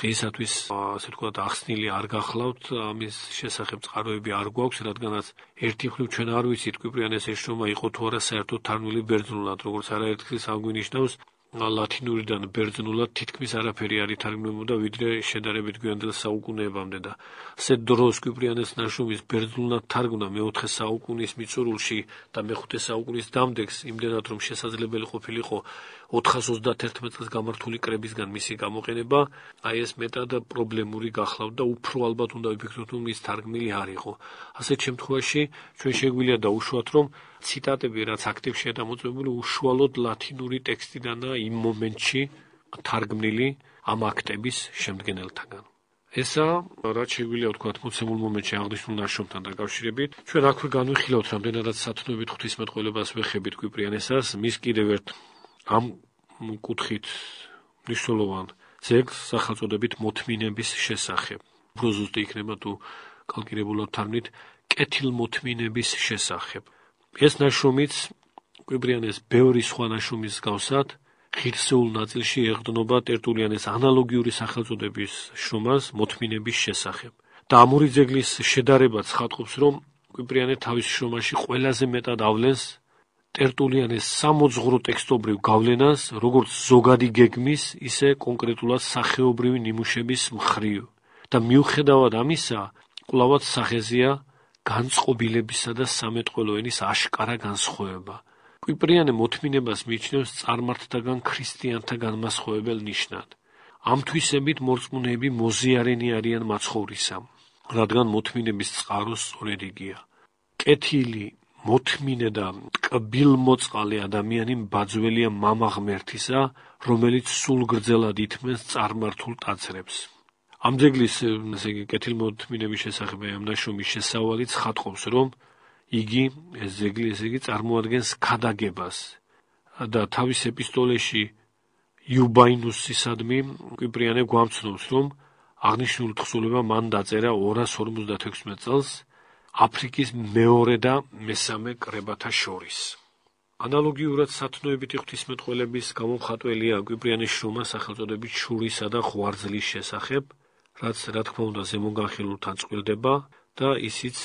დღეისათვის ასე ვთქვათ ახსნილი არ გახლავთ ამის შესახებ წყაროები არ გვაქვს რადგანაც ერთი ხრივ ჩვენ არ ვიცით კვიპრიანეს ეს შრომა იყო თუ არა საერთოდ თარგმნილი ბერძნულად როგორც არაერთხელ საგვინიშნავს ლათინურიდან ბერძნულად თითქმის არაფერი არ ითარგმნებოდა ვიდრე შედარებით გვიანდელ საუკუნეებამდე და ასეთ დროს კვიპრიანეს ნაშრომის ბერძნულად თარგმნა მეოთხე საუკუნის მიწურულში და მეხუთე საუკუნის დამდეგს იმდენად რომ შესაძლებელი ყოფილიყო 431 წელს გამართული კრებისგან მისი გამოყენება, აი ეს მეტად პრობლემური გახლავდა და უფრო ალბათ უნდა ვიფიქროთ, რომ ის თარგმნილი არ იყო. ასეთ შემთხვევაში ჩვენ შეგვიძლია დაუშვათ, რომ ციტატები, რაც აქტივშია დამოწმებული, უშუალოდ ლათინური ტექსტიდანაა იმ მომენტში თარგმნილი ამ აქტების შემდგენელთაგან. ესა რაც შეგვიძლია ვთქვათ მოცემულ მომენტში აღნიშნულ ნაშრომთან დაკავშირებით ჩვენ აქვე განვიხილავთ რამდენადაც სათნოებით ღვთისმეტყველებას ვეხებით კვიპრიანესას მის კიდევ ერთ ამ კუთხით მნიშვნელოვან ძეგლს სახელწოდებით მოთმინების შესახებ. უფრო ზუსტი იქნება თუ კალკირებულად თარგმნით კეთილმოთმინების შესახებ. ეს ნაშრომიც კვიბრიანეს ბევრი სხვა ნაშრომის გავსად ღირსეულ ნაწილში ეღდნობა ტერტულიანეს ანალოგიური სახელწოდების შრომას მოთმინების შესახებ. და ამური ძეგლის შედარებაც ხატყობს, რომ კვიბრიანე თავის შრომაში ყველაზე მეტად ავლენს ტერტულიანეს სამოძღვრო ტექსტობრივ გავლენას, როგორც ზოგადი გეგმის, ისე კონკრეტულად სახეობრივი ნიმუშების მხრივ. და მიუხედავად ამისა, კვლავაც სახეზია განწყობილებისა და სამეტყველო ენის აშკარა განსხვავება. კვიპრიანემ ოთმინებას მიიჩნევს წარმართთაგან ქრისტიანთა განმასხვავებელ ნიშნად. ამ თვისებით მორწმუნეები მოზიარენი არიან მაცხოვრისა, რადგან მოთმინების წყარო სწორედ იგია. კეთილი მოთმინე და კბილმოწყალე ადამიანი ბაძველია მამა ღმერთისა, რომელიც სულგრძელად ითმენს წარმართულ ტაძრებს. ამ ძეგლის, ესე იგი, კეთილმოთმინების შესახებ ამ ნაშრომის შესავალიც ხატყობს, რომ იგი ეს ძეგლი, ესე იგი, წარმოადგენს ქადაგებას და თავის ეპისტოლეში იუბაინუსისადმი კვიპრიანე გვამცნობს, რომ აღნიშნული თხზულება მან დაწერა 256 წელს აფრიკის მეორე და მესამე კრებათა შორის. ანალოგიურად სათნოებითი ღვთისმეტყველების გამომხატველია კვიპრიანის შრომა სახელწოდებით შურისა და ღვარძლის შესახებ, რაც რა თქმა უნდა ზემოგანხილულთან წყვილდება და ისიც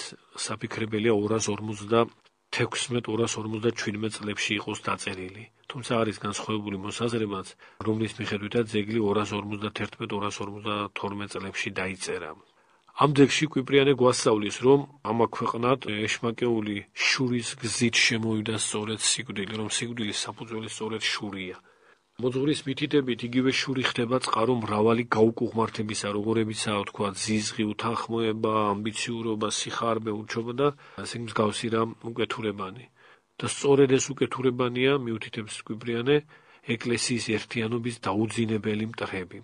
საფიქრებელია 256-257 წლებში იყოს დაწერილი. თუმცა არის განსხვავებული მოსაზრებაც, რომლის მიხედვითაც ძეგლი 251-252 წლებში დაიწერა. ამ ძეგში კვიპრიანე გვასწავლის, რომ ამა ქვეყნად ეშმაკეული შურის გზით შემოვიდა სწორედ სიკვდილი, რომ სიკვდილის საფუძველი სწორედ შურია. მოძღვრის მითითებით იგივე შური ხდება წყარო მრავალი გაუკუღმართებისა, როგორებიცაა თქვა ზიზღი, უთანხმოება, ამბიციურობა, სიხარბე, ურჩობა და ასე მსგავსი რამ უკეთურებანი. და სწორედ ეს უკეთურებანია მიუთითებს კვიპრიანე ეკლესიის ერთიანობის დაუძინებელი მტრები.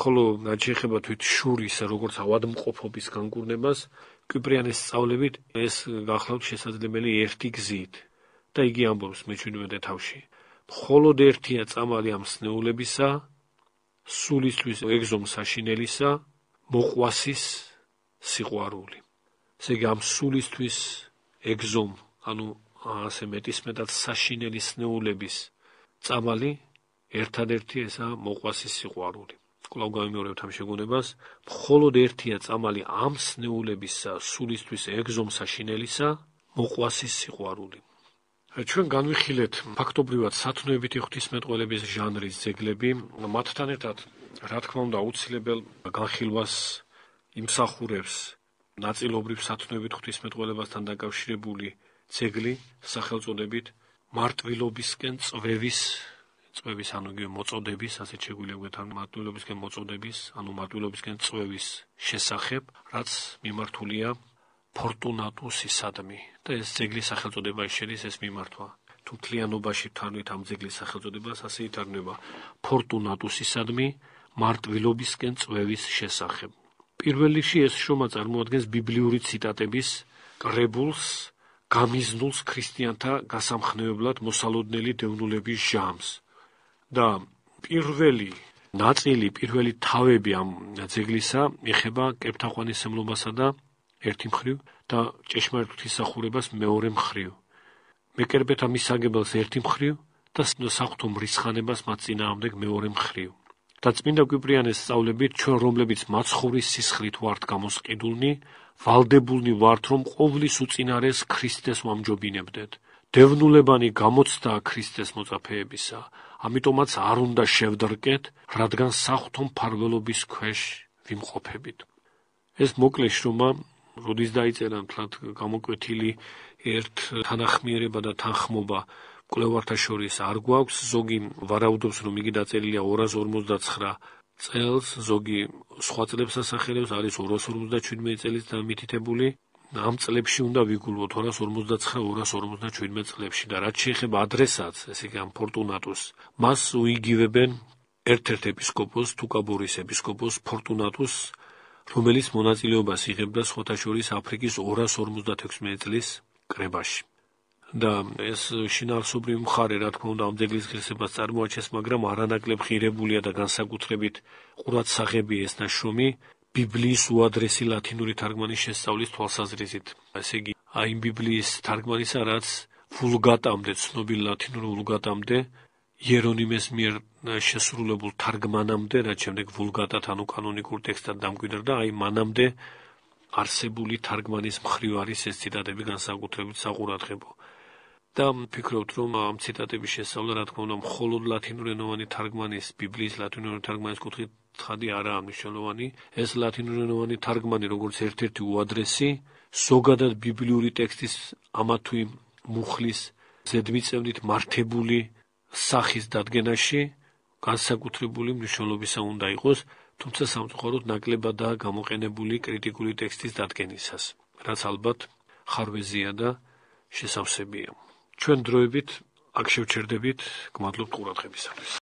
ხოლო რაც შეეხება თვით შურის როგორც ავადმყოფობის განკურნებას, კვიპრიანეს სწავლებით ეს გახლავთ შესაძლებელი ერთი გზით. და იგი ამბობს მე-17 თავში. მხოლოდ ერთია წამალი ამ სნეულებისა, სულისთვის ეგზომ საშინელისა, მოყვასის სიყვარული. ესე იგი ამ სულისთვის ეგზომ, ანუ ასე მეტისმეტად საშინელი სნეულების წამალი ერთადერთი ესა მოყვასის სიყვარული. კვლავ გამიმეორებთ ამ შეგონებას, მხოლოდ ერთია წამალი ამ სნეულებისა სულისთვის ეგზომსა შინელისა, მოყვასის სიყვარული. ჩვენ განვიხილეთ ფაქტობრივად სათნოებითი ღვთისმეტყველების ჟანრის ძეგლები, მათთან ერთად რა თქმა უნდა აუცილებელ განხილვას იმსახურებს ნაწილობრივ სათნოებით ღვთისმეტყველებასთან დაკავშირებული ძეგლი სახელწოდებით მარტვილობისკენ წვევის წვევის ანუ მოწოდების, ასეთ შეგვიძლია ვთქვათ, ანუ მარტვილობისკენ მოწოდების, ანუ მარტვილობისკენ წვევის შესახებ, რაც მიმართულია ფორტუნატუსისადმი. და ეს ძეგლის სახელწოდება შედის ეს მიმართვა. თუ თლიანობაში თანვით ამ ძეგლის სახელწოდებას ასე ითარგმნება ფორტუნატუსისადმი მარტვილობისკენ წვევის შესახებ. პირველ რიგში ეს შრომა წარმოადგენს ბიბლიური ციტატების კრებულს, გამიზნულს ქრისტიანთა გასამხნევებლად მოსალოდნელი დევნულების ჟამს. და პირველი ნაწილი, პირველი თავები ამ ძეგლისა ეხება კეპთაყვანისმლობასა და ერთი მხრივ და ჭეშმარიტ ღვთისახურებას მეორე მხრივ. მეკერბეთა მისაგებელს ერთი მხრივ და საღვთო მრისხანებას მათ წინააღმდეგ მეორე მხრივ. და წმინდა კვიპრიანეს სწავლებით ჩვენ რომლებიც მაცხოვრის სისხლით ვართ გამოსყიდულნი, ვალდებულნი ვართ რომ ყოვლის უწინარეს ქრისტეს ვამჯობინებდეთ. დევნულებანი გამოცდა ქრისტეს მოწაფეებისა, ამიტომაც არ უნდა შევდრკეთ, რადგან საღვთო მფარველობის ქვეშ ვიმყოფებით. ეს მოკლე შრომა, როდის დაიწერა თლათ გამოკვეთილი ერთ თანახმიერება და თანხმობა? კვლევართა შორის არ გვაქვს, ზოგი ვარაუდობს, რომ იგი დაწერილია 259 წელს, ზოგი სხვა წლებს ასახელებს, არის 257 წელს დამითითებული. ამ წლებში უნდა ვიგულოთ 259-257 წლებში და რაც შეეხება ადრესატს, ესე იგი ამ ფორტუნატუს, მას უიგივებენ ერთ-ერთ ეპისკოპოს, თუკაბორის ეპისკოპოს ფორტუნატუს, რომელიც მონაწილეობას იღებდა სხვათა შორის აფრიკის 256 წლის კრებაში. და ეს შინაარსობრივი მხარე, რა თქმა უნდა, ამ ძეგლის ღირსებას წარმოაჩენს, მაგრამ არანაკლებ ღირებულია და განსაკუთრებით ყურადსაღები ეს ნაშრომი ბიბლიის უადრესი ლათინური თარგმანის შესწავლის თვალსაზრისით. ესე იგი, აი ბიბლიის თარგმანისა, რაც ვულგატამდე, ცნობილ ლათინურ ვულგატამდე, იერონიმეს მიერ შესრულებულ თარგმანამდე, რაც შემდეგ ვულგატად ანუ კანონიკურ ტექსტად დამკვიდრდა, აი მანამდე არსებული თარგმანის მხრივ არის ეს ციტატები განსაკუთრებით საყურადღებო. და ვფიქრობთ, რომ ამ ციტატების შესწავლა, რა თქმა უნდა, მხოლოდ ლათინურენოვანი თარგმანის, ბიბლიის ლათინურენოვანი თარგმანის კუთხით ცხადი არაა მნიშვნელოვანი. ეს ლათინურენოვანი თარგმანი, როგორც ერთ-ერთი უადრესი, ზოგადად ბიბლიური ტექსტის ამა თუ იმ მუხლის ზედმიწევნით მართებული სახის დადგენაში განსაკუთრებული მნიშვნელობისა უნდა იყოს, თუმცა სამწუხაროდ ნაკლებადაა გამოყენებული კრიტიკული ტექსტის დადგენისას, რაც ალბათ ხარვეზია და შესავსებია. ჩვენ დროებით აქ შევჩერდებით, გმადლობთ ყურადღებისათვის.